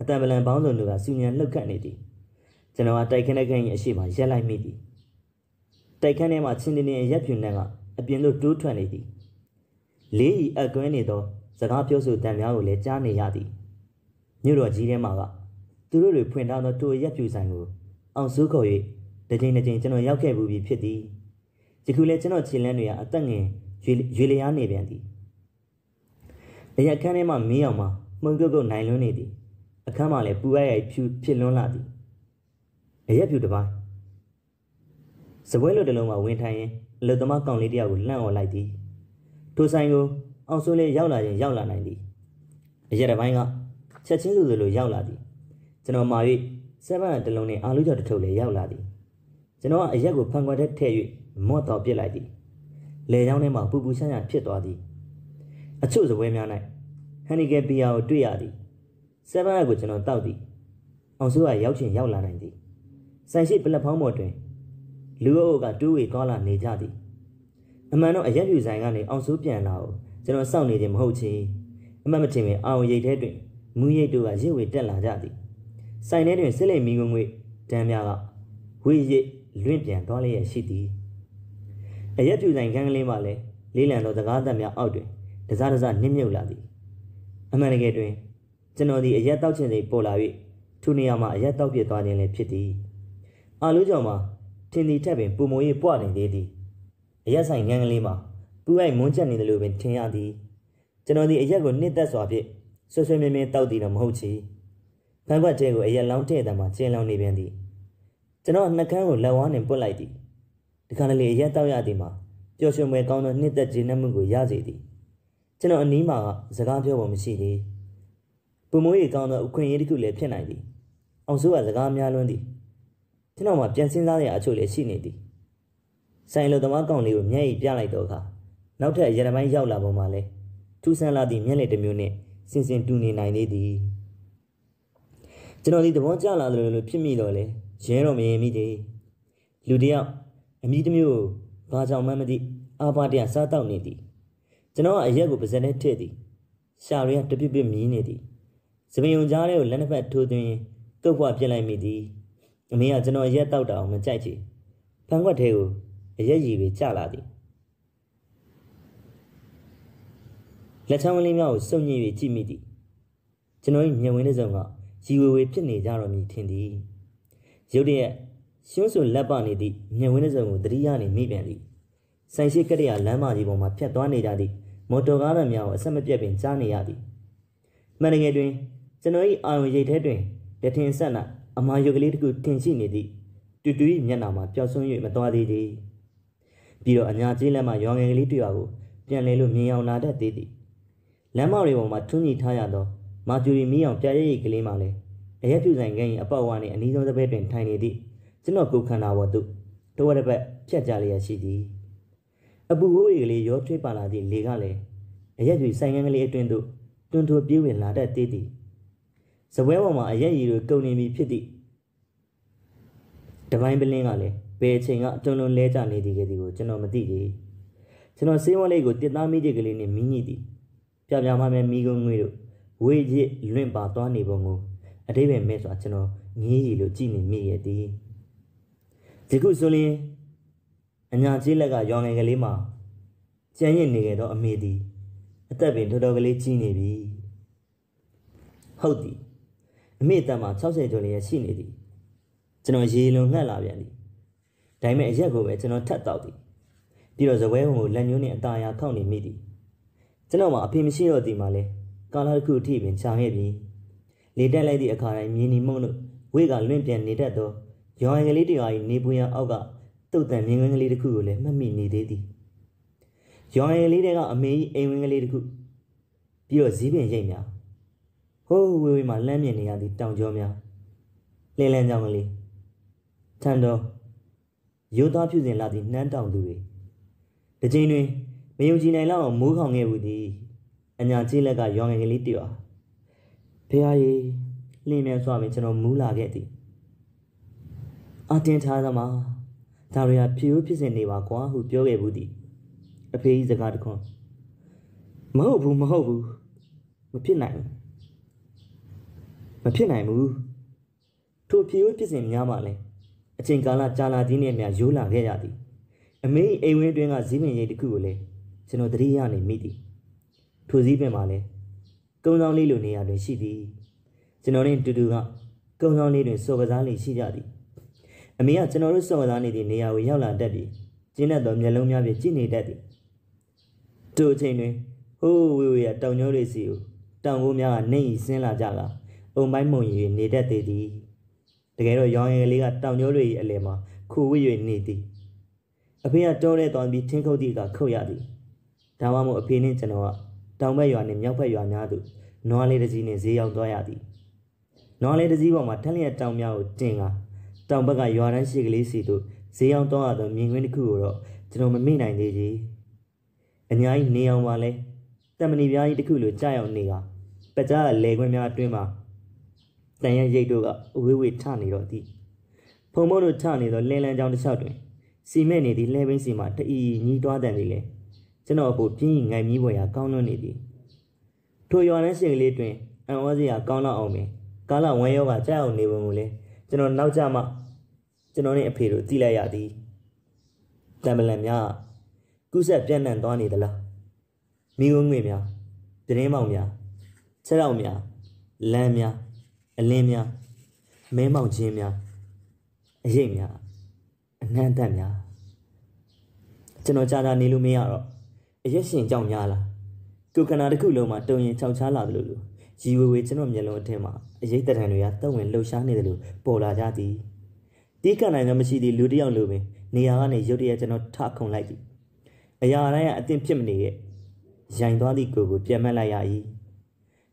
အတံပလံပေါင်းစုံတို့ကစူညံလှုပ်ခတ်နေသည်ကျွန်တော်ကတိုက်ခန်းတဲ့ခန်းကြီးအရှိမရက်လိုက်မိသည်တိုက်ခန်းထဲမှာချင်းတင်းတင်းရက်ဖြူနှံကအပြင်သို့တိုးထွက်နေသည်လေးဤအကွဲနေသောစကားပြောဆိုတံများကိုလည်းကြားနေရသည်မြို့တော်ကြီးထဲမှာကသူတို့တွေဖွင့်ထားသောတိုရက်ဖြူဆိုင်ကို အောင်စိုးခေါ်၍တစ်ချိန်တစ်ချိန်ကျွန်တော်ရောက်ခဲ့ဘူးပြီဖြစ်သည်ယခုလည်းကျွန်တော်ခြေလန်းတွေကအသက်ငယ်ရွေလျားနေပြန်သည်အရက်ခန်းထဲမှာမင်းအောင်မှာမှုန်ကုတ်ကုတ်နိုင်လွန်းနေသည်အခန်းမှာလည်းပူရိုက်ရိုက်ဖြူဖြစ်လွန်းလာသည်အရက်ဖြူတစ်ပိုင်းစပွဲလိုတစ်လုံးမှာဝင်ထိုင်ရင်အလုသမားကောင်လေးတယောက်ကိုလှန့်អော်လိုက်သည်ထိုဆိုင်ကိုအောင်စိုးလေးရောက်လာရင်ရောက်လာနိုင်သည်အရက်တစ်ပိုင်းကချက်ချင်းလိုလိုရောက်လာသည်ကျွန်တော်မာ၍ ဆဲဘန်တစ်လုံးနဲ့အာလူကြော်တစ်ထုပ်လည်းရောက်လာသည်ကျွန်တော်ကအရက်ကိုဖန်ခွက်ထဲထည့်၍မော့တော်ပစ်လိုက်သည်လေချောင်းထဲမှာပူပူဆန်းဆန်းဖြစ်သွားသည်အချို့စပွဲများ၌ဟန်နီကယ်ဘီယာကိုတွေ့ရသည်ဆဲဘန်ကိုကျွန်တော်တောက်သည်အောင်စိုးကရောက်ချင်ရောက်လာနိုင်သည်ဆိုင်ရှိပလက်ဖောင်းပေါ်တွင်လူအုပ်ကတူးဝေသွားလာနေကြသည်အမှန်တော့အရက်ဖြူဆိုင်ကနေအောင်စိုးပြန်လာကိုကျွန်တော်စောင့်နေတယ်မဟုတ်ချေအမှတ်မထင်ပဲအောင်ရိတ်ထဲတွင်မူရိတ်တို့ကရစ်ဝေတက်လာကြသည် ဆိုင်ထဲတွင်စစ်လိမ်မီငုံငွေတန်းများကဝေရစ်လွင့်ပြန်သွားလျက်ရှိသည်အရက်ဖြူဆိုင်ကန်းကလေးမှလည်းလေးလံသောစကားသက်များအောက်တွင်တစားတစားနှင်းမြုပ်လာသည်အမှန်တကယ်တွင်ကျွန်တော်ဒီအရက်တောက်ခြင်းတွေပေါ်လာ၍ထိုနေရာမှာအရက်တောက်ပြစ်သွားခြင်းလည်းဖြစ်သည်အာလူးကြောင့်မှာထင်သည်ထက်ပင်ပုံမရေးပွားနေသေးသည်အရက်ဆိုင်ငန်းကလေးမှာပူရိုက်မွန်းချက်နေတယ်လို့ပင်ထင်ရသည်ကျွန်တော်ဒီအရက်ကိုနှစ်သက်စွာဖြင့်ဆွဆွမြဲမြဲတောက်တည်တော့မဟုတ်ချေဖ န်ခွက်ကျဲကိုအရက်လောင်းတဲ့တဲ့မှာကျင်းလောင်းနေပြန်သည်ကျွန်တော်နှကန်းကိုလက်ဝါးနဲ့ပုတ်လိုက်သည်ဒီခါလေးအရက်တောက်ရသည်မှာပျော်ရွှင်ပွဲကောင်းသောနှစ်သက်ခြင်းနှမှုကိုရစေသည်ကျွန်တော်အနီးမှာကစကားပြောဖို့မရှိသေးပုံမိုးရီကောင်းသောအခွင့်အရေးတစ်ခုလည်းဖြစ်နိုင်သည်အောင်စိုးကစကားများလွန်းသည်ကျွန်တော်မှပြန်စင်းစားတဲ့အချို့လည်းရှိနေသည်ဆိုင်လိုသမားကောင်လေးကိုမျက်ရည်ပြလိုက်တော့အခါနောက်ထပ်ရတပိုင်းရောက်လာပုံမှာလဲထူးဆန်းလာသည့်မျက်လက်တစ်မျိုးနဲ့စင်စင်တူနေနိုင်သေးသည် ကျွန်တော်ဒီသဘောကျလာတယ်လို့ဖြစ်မိတော့လေရဲတော့မရင်မိသေးလူတယောက်အမိတစ်မျိုးဘာကြောင့်မှမသိအာပါတရစားတော့နေသည်ကျွန်တော်ကအရက်ကိုပါဇက်နဲ့ထည့်သည်ရှာရီကတပြစ်ပြစ်မြည်နေသည်စပင်ုံကြားလေးကိုလက်နှစ်ဖက်ထိုးသွင်းတုတ်ဖွာပြစ်လိုက်မိသည်အမေကကျွန်တော်ရက်တောက်တာအောင်မကြိုက်ချေဖန်ခွက်ထဲကိုအရက်ရည်တွေကျလာသည်လက်ချောင်းလေးများကိုစုံညစ်၍ကြည့်မိသည်ကျွန်တော်၏မျက်ဝန်းတစ်စုံက ရီဝေဝေဖြစ်နေကြတော်မူထင်သည်ရုတ်တရက်ရှွန်းစွလက်ပနေသည့်မျက်ဝန်းတစ်စုံကိုတတိယနေမိပြန်သည်ဆိုင်ရှိကတရလမ်းမကြီးပေါ်မှာဖြတ်သွားနေကြသည့်မော်တော်ကားများကိုအဆက်မပြတ်ပင်ကြားနေရသည်မှန်တကယ်တွင်ကျွန်တော်၏အာရုံရိတ်ထဲတွင်တထင်ဆက်နာအမာယုတ်ကလေးတစ်ခုထင်ရှိနေသည့်တူတူ၏မျက်နှာမှာပျောက်ဆုံး၍မသွားသေးသည်ပြီးတော့အညာကျေးလက်မှရွာငယ်ကလေးတစ်ယောက်ကိုပြန်လဲလို့မြင်အောင်လာတတ်သေးသည်လမ်းမတွေပေါ်မှာထွန်းညှိထားရသော မာကျူရီမီးအောင်ပြရဲရိတ်ကလေးမှလည်းအရက်ပြူဆိုင်ကင်း၏အပေါက်ဝါနှင့်အနီးဆုံးတစ်ဘက်တွင်ထိုင်နေသည့်ကျွန်တော်ကိုခန္ဓာပေါ်သို့တဝက်တစ်ပတ်ဖြတ်ကြလျက်ရှိသည်အပူဝိုးကလေးရောထွေးပါလာသည့်လေကလည်းအရက်ပြူဆိုင်ကင်းကလေးအတွင်သို့တွန်းထိုးပြေးဝင်လာတတ်သေးသည်စပွဲပေါ်မှာအရက်ရည်တွေကုန်နေပြီဖြစ်သည့်တပိုင်းပလင်းကလည်းဘယ်အချိန်ကအတုံလုံးလဲကျနေသည်ကလေးကိုကျွန်တော်မသိသေးကျွန်တော်စေးဝလေးကိုတစ်သားမိတဲ့ကလေးနဲ့မီးညစ်သည်ပြပြမမဲမီးကုန်းငွေတို့ ဝေးရစ်လွင့်ပါသွားနေပုံကိုအတိပ္ပယ်မဲ့စွာကျွန်တော်ငေးရီလို့ကြည်နေမိရဲ့သည်ဒီခုဆိုရင်အညာကြီးလက်ကရောင်ငယ်ကလေးမှာကြံ့ရစ်နေခဲ့သောအမေသည်အသက်ပင်တော်တော်ကလေးကြီးနေပြီဟုတ်သည်အမေတန်မှာ60ကျော်လည်းရှိနေသည်ကျွန်တော်ရေလုံငှက်လာပြန်သည်ဒါပေမဲ့အရက်ကိုပဲကျွန်တော်ထတ်တောက်သည်ပြီးတော့ဇပွဲဝင်ကိုလက်ညှိုးနဲ့အตาရခောက်နေမိသည်ကျွန်တော်မှအဖေမရှိတော့သည်မှာလဲ ကာလာတစ်ခုအထိပင်ခြံခဲ့ပြီးလေတက်လိုက်သည့်အခါတိုင်းမြင်းနီမုံတို့ဝေးကလွင့်ပြန်နေတတ်သောရောင်ကလေးတရား၏နေပွေရအောက်ကတုတ်တန်မြင်းဝင်းကလေးတစ်ခုကိုလည်းမှတ်မိနေသေးသည်ရောင်ကလေးတွေကအမေကြီးအိမ်ဝင်းကလေးတစ်ခုပြီးတော့ဇီးပင်ရိတ်များဟိုးဝေးဝေးမှာလမ်းမြင်နေရသည့်တောင်ကျောများလင်းလန်းကြောင်ကလေးထန်တော်ရိုးသားပြုစဉ်လာသည့်နှမ်းတောင်သူတွေတကြိမ်တွင်မယုံကြည်နိုင်လောက်အောင်မိုးခေါင်ခဲ့ဘူးသည် အညာကျေးလက်ကရွာငယ်ကလေးတရွာဖះရီလင်းမြန်စွာပင်ကျွန်တော်မူးလာခဲ့သည်အတင်ထားသမားဒါရီယာဖြူဖြစ်စင်နေပါကွာဟုပြောခဲ့ဘူးသည်အဖေကြီးစကားတခွန်းမဟုတ်ဘူးမဟုတ်ဘူးမဖြစ်နိုင်ဘူးမဖြစ်နိုင်ဘူးထိုဖြူဖြစ်စင်များမှလည်းအချိန်ကာလကြာလာသည်နှင့်အမျှရိုးလာခဲ့ရသည်အမေအိမ်ဝင်းတွင်ကဇီးပင်ရိပ်တစ်ခုကိုလည်းကျွန်တော်သတိရနေမိသည် ထိုဇီးပင်မှာလည်းကုန်းဆောင်လေးလိုနေရာတွင်ရှိသည်ကျွန်တော်နဲ့တူတူကကုန်းဆောင်လေးတွင်စော်ကစားလေးရှိကြသည်အမေကကျွန်တော်တို့စော်ကစားနေသည့်နေရာကိုရောက်လာတတ်ပြီးကျင်းတတ်သောမျက်လုံးများဖြင့်ကြည့်နေတတ်သည်ထိုအချိန်တွင်ဟိုးဝေဝေရတောင်ကျိုးလေးစီကိုတောင်ကိုများကနေဤဆင်းလာကြတာအုံပိုင်းမုံရီနေတတ်သေးသည်တကယ်တော့ရောင်ရည်လေးကတောင်ကျိုးတွေ၏အလယ်မှာခိုဝှ၍နေသည်အဖေကတောထဲသွားပြီးထင်းခုတ်သည့်ကခုတ်ရသည်ဒါမှမဟုတ်အဖေနှင့်ကျွန်တော်က တောင်ဘက်ရွာနှင့်မြောက်ဘက်ရွာများသို့နွားလေးတစ်စီးနှင့်ဈေးရောက်သွားရသည်နွားလေးတစ်စီးပေါ်မှာထက်လျက်တောင်များကိုတင်ကတောင်ဘက်ကရွာတန်းရှိကလေးစီသို့ဈေးရောက်သွားရသောမြင်ကွင်းတစ်ခုကိုတော့ကျွန်တော်မမေ့နိုင်သေးကြီးအညာကြီးနေအောင်ပါလဲတမဏီပြားကြီးတစ်ခုလိုကြာရောက်နေကပကြားလေခွင်းများအတွင်းမှာတန်ရရိတ်တို့ကအဝေးဝေးထနေတော့သည်ဖုံမုံတို့ထနေသောလဲလန်းကြောင်တစ်လျှောက်တွင်စီမဲ့နေသည့်လဲဘင်းစီမှာတအီညီးတွားတန်သည်လေ ကျွန်တော်အဖို့ပြင်းရင်ငိုင်မီးပေါ်ရာကောင်းလွန်းနေသည်ထိုရွာနှန်းရှင်ကလေးတွင်အံ့ဩစရာကောင်းလောက်အောင်ပင်ကာလဝမ်းရောဂါကြောက်အောင်နေပုံကိုလေကျွန်တော်နောက်ကျမှကျွန်တော်နဲ့အဖေတို့သိလိုက်ရသည်တံပလန်များကုဆက်ပြန့်နှံ့သွားနေသလားမိဝငွေများတရင်မောင်များချက်တော့များလမ်းများအလင်းများမဲမောင်ချင်းများအရေးများအနှံ့တတ်များကျွန်တော်ကြာကြာနေလို့မရတော့ အရက်ရှင်ကြောင်များလားကိုကနာတစ်ခုလုံးမှာတုံရင်ချောက်ချားလာတယ်လို့လို့ရီဝေဝေကျွန်တော်မျက်လုံးအထင်မှာအရေးတံတွေကတက်ဝင်လှုပ်ရှားနေတယ်လို့ပေါ်လာကြသည်တီးကနိုင်ကမရှိသည့်လူတစ်ယောက်လိုပင်နေရာကနေရုတ်တရက်ကျွန်တော်ထခုန်လိုက်သည်အရာတိုင်းကအသင့်ဖြစ်မနေရဲ့ရိုင်သွားသည့်ကိုယ်ကိုပြန်မက်လိုက်ရ၏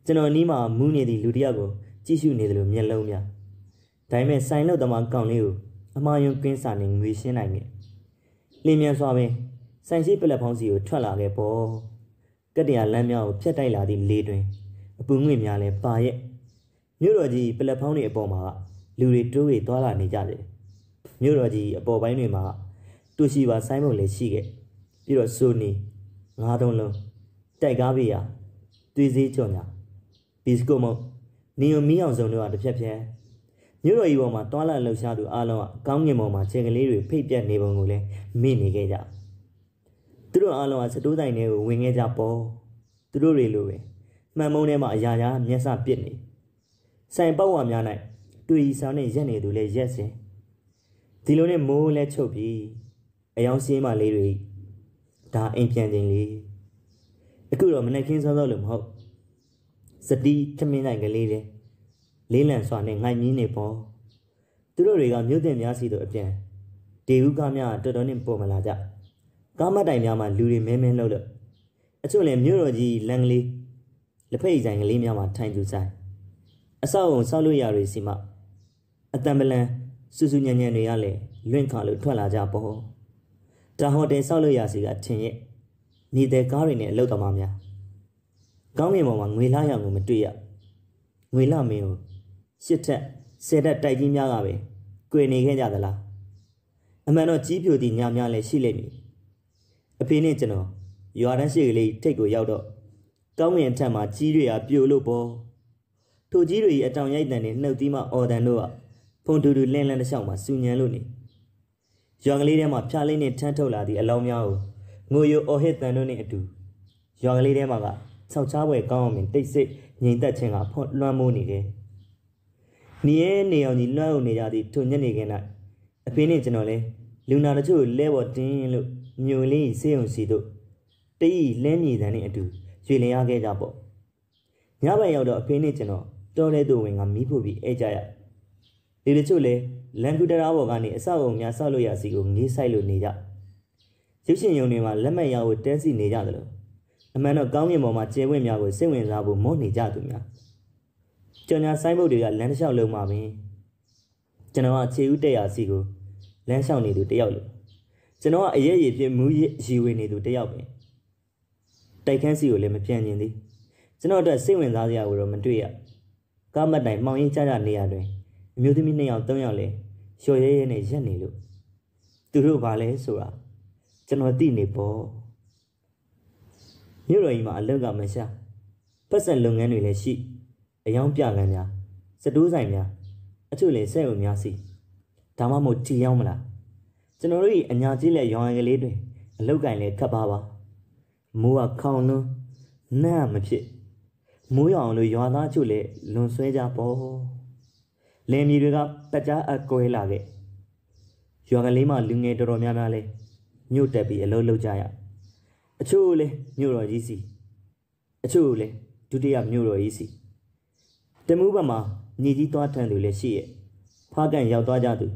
ကျွန်တော်နီးမှာမူးနေသည့်လူတစ်ယောက်ကိုကြည့်ရှုနေတယ်လို့မျက်လုံးများဒါပေမဲ့ဆိုင်လို့တမကောင်လေးကိုအမာယုံကင်းစာနဲ့ငွေရှင်းနိုင်ခဲ့လင်းမြန်စွာပင် ဆိုင်ရှိပလက်ဖောင်းစီကိုထွက်လာခဲ့ပေါ့ကတ္တရာလမ်းများကိုဖြတ်တိုက်လာသည့်လေတွင်အပူငွေ့များလည်းပါရဲ့မြို့တော်ကြီးပလက်ဖောင်းတွေအပေါ်မှာလူတွေတိုးဝေသွားလာနေကြတယ်မြို့တော်ကြီးအပေါ်ပိုင်းတွေမှာတူရှိပါဆိုင်းမုံလည်းရှိခဲ့ပြီးတော့ဆိုနီငါးသုံးလုံးတိုက်ကားပေးရသွေးစည်းကြော်ညာဘီစကုတ်မုံနီယိုမီအောင်စုံတို့ကတစ်ဖြက်ဖြက်မြို့တော်ကြီးပေါ်မှာတွာလာလှုပ်ရှားသူအားလုံးကကောင်းကင်ပေါ်မှာခြေကလေးတွေဖိတ်ပြက်နေပုံကိုလည်းမေ့နေခဲ့ကြ သူတို့အားလုံးကစတိုးတိုင်တွေကိုဝင်ခဲ့ကြပေါ့သူတို့တွေလိုပဲမှန်မုံထဲမှာအရာရာမျက်စပစ်နေဆိုင်ပေါက်ဝါများ၌တွေ့ဤဆောင်နဲ့ရက်နေသူလည်းရက်စင်ဒီလိုနဲ့မိုးလဲချုပ်ပြီးအယောင်စင်းမလေးတွေဒါအိမ်ပြန်ခြင်းလေးအခုတော့မနေ့ကင်းစောစောလို့မဟုတ်စတီးထမင်းနိုင်ကလေးလေလေးလံစွာနဲ့ငိုင်မြင်းနေပေါ့သူတို့တွေကမြို့တင်များစီတို့အပြန်ဒေဟုကားများတော်တော်နဲ့ပေါ်မလာကြ ကားမတိုင်များမှာလူတွေမဲမဲလှုပ်လို့အချို့လည်းမြို့တော်ကြီးလန်ကလေးလက်ဖက်ရည်ဆိုင်ကလေးများမှာထိုင်သူဆိုင်အဆောက်အုံဆောက်လို့ရတွေစီမအတံပလန်စူးစူးညံ့ညံ့တွေကလည်းလွင့်ခါလို့ထွက်လာကြပေါ့ဒါဟိုတယ်ဆောက်လို့ရစီကထင်ရဲ့နေတဲ့ကားတွေနဲ့အလုပ်တော်မှာများကောင်းကင်ပေါ်မှာငွေလာရကိုမတွေ့ရငွေလာမင်းကိုရှစ်ထက်ဆယ်ထက်တိုက်ကြီးများကပဲ꿰နေခဲ့ကြသလားအမှန်တော့ကြီးပြိုသည့်ညများလည်းရှိလိမ့်မည် အဖေနဲ့ကျွန်တော်ရွာတန်းရှိကလေးထိတ်ကိုရောက်တော့ကောင်းကင်ထက်မှာကြီးတွေကပြိုလို့ပေါ့ထိုကြီးတွေအတောင်ရိုက်တန်နဲ့နှုတ်သီးမှအော်တန်တို့ကဖုန်တူတူလင်းလန်းတစ်လျှောက်မှာစူညံလို့နေရွာကလေးထဲမှာဖျားလေးနဲ့ထမ်းထုတ်လာသည့်အလောင်းများကိုငိုယိုအော်ဟစ်တန်တို့နဲ့အတူရွာကလေးထဲမှာက၆ချားပွဲကောင်းအောင်မြင်တိတ်ဆိတ်ငြိမ်သက်ခြင်းကဖွလွှမ်းမိုးနေတယ်။နေရဲနေအောင်ကြီးလွှမ်းအောင်နေကြသည့်ထိုညနေခင်း၌အဖေနဲ့ကျွန်တော်လည်းလူနာတချို့လဲပေါ်တင်းလို့ မြို့လေးစေးုံစီတို့တိတ်လဲမြေတန်းနဲ့အတူရွေလင်ရခဲ့ကြပေါ့။ညဘက်ရောက်တော့အဖေနဲ့ကျွန်တော်တော်တဲ့သူဝင်ကမီးဖို့ပြီးအဲကြရ။ဒီတချို့လည်းလန်ကူတရာဘော်ကနေအဆောက်အုံများဆောက်လို့ရစီကိုငေးဆိုင်လို့နေကြ။ရုပ်ရှင်ယုံတွေမှာလက်မှတ်ရဖို့တဲစီနေကြတယ်လို့အမှန်တော့ကောင်းကင်ပေါ်မှာကျဲဝင့်များကိုစိတ်ဝင်စားဖို့မော့နေကြသူများကြော်ညာဆိုင်ဘုတ်တွေကလမ်းတစ်လျှောက်လုံးမှာပင်ကျွန်တော်ကခြေဦးတက်ရာစီကိုလမ်းလျှောက်နေသူတယောက်လို ကျွန်တော်ကအရေးရဖြစ်မူရရီဝင်နေသူတယောက်ပဲတိုက်ခန်းစီကိုလည်းမပြန်ကျင်သေးကျွန်တော်အတွက်စိတ်ဝင်စားစရာကိုတော့မတွေ့ရကားမတ်တိုင်မှောင်ရင်ကြကြနေရတွင်အမျိုးသမီးနှစ်ယောက်သုံးယောက်လည်းလျှော်ရဲရဲနဲ့ရက်နေလို့သူတို့ဘာလဲဆိုတာကျွန်တော်သိနေပေါ့မြို့တော်ကြီးမှာအလုပ်ကမရှာပတ်စံလုပ်ငန်းတွေလည်းရှိအယောင်ပြကန်းများစတိုးဆိုင်များအချို့လည်းစက်ရုံများစီဒါမှမဟုတ်တီရောက်မလား ကျွန်တော်တို့၏အညာကြီးလက်ရောင်ရည်ကလေးတွေအလောက်ကင်လည်းခတ်ပါပါမိုးကခေါင်လွန်းနှမ်းမဖြစ်မိုးရောင်လို့ရွာသားချို့လည်းလွန်ဆွဲကြပေါ့လယ်မြေတွေကပတ်ကြားအကွဲလာခဲ့ရွာကလေးမှာလူငယ်တော်တော်များများလဲညှို့တက်ပြီးအလုပ်လုပ်ကြရအချို့လည်းမြို့တော်ကြီးစီအချို့လည်းဒုတိယမြို့တော်ကြီးစီတမူးဘက်မှာညီကြီးသွားထန်သူလည်းရှိရဲ့ဖားကန်ရောက်သွားကြသူ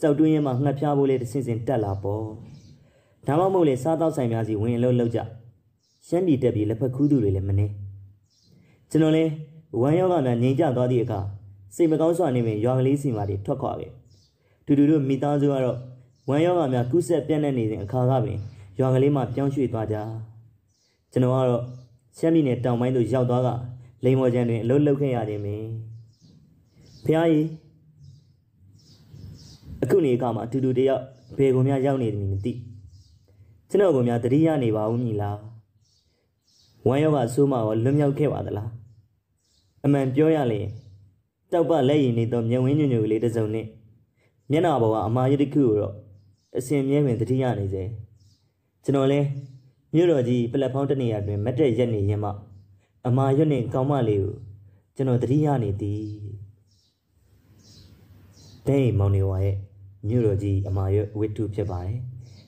ကြောက်တွင်းရဲမှာငှက်ဖျားဖို့လည်းတစ်စင်စင်တက်လာပေါ့ဒါမှမဟုတ်လေစားတော့ဆိုင်များစီဝင်အလုပ်လုပ်ကြရှမ်းပြည်တက်ပြီးလက်ဖက်ခူးသူတွေလည်းမနေကျွန်တော်လဲဝမ်းရောဂါနဲ့ငြိမ်ကြသွားသည့်အခါစိတ်မကောင်းစွာနေပင်ရွာကလေးစီမှာတွေထွက်ခွာခဲ့တူတူတို့မိသားစုကတော့ဝမ်းရောဂါများကူးစက်ပြန့်နှံ့နေစဉ်အခါကပင်ရွာကလေးမှာပြောင်းရွှေ့သွားကြကျွန်တော်ကတော့ရှမ်းပြည်နယ်တောင်ပိုင်းသို့ရောက်သွားကလိန်မော်ကျန်တွင်အလုပ်လုပ်ခဲ့ရခြင်းပင်ဖះကြီး အခုနေအခါမှာအတူတူတယောက်ဘယ်ကုန်များရောက်နေတယ်မသိကျွန်တော်ကများတတိယနေပါဦးမည်လားဝမ်းရောဂါဆိုးမှရောလွတ်မြောက်ခဲ့ပါသလားအမှန်ပြောရရင်တောက်ပလက်ရည်နေသောမျက်ဝင်းညွညွလေးတစ်စုံနဲ့မျက်နှာပေါ်ကအမားရတစ်ခုကိုတော့အစင်မြဲပင်တတိယနေစေကျွန်တော်လဲမြို့တော်ကြီးပလက်ဖောင်းတစ်နေရာတွင်မတ်တက်ရက်နေရင်မှအမာရွတ်နဲ့ကောင်းမလေးကိုကျွန်တော်တတိယနေသည်ဒိန်မောင်နေဝါရဲ့ မြို့တော်ကြီးအမာရွတ်ဝတ္ထုဖြစ်ပါတယ်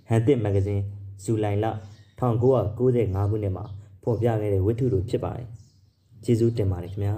ဟန်တစ်မဂ္ဂဇင်းဇူလိုင်လ1995ခုနှစ်မှာဖော်ပြခဲ့တဲ့ဝတ္ထုတို့ဖြစ်ပါတယ်ကျေးဇူးတင်ပါတယ်ခင်ဗျာ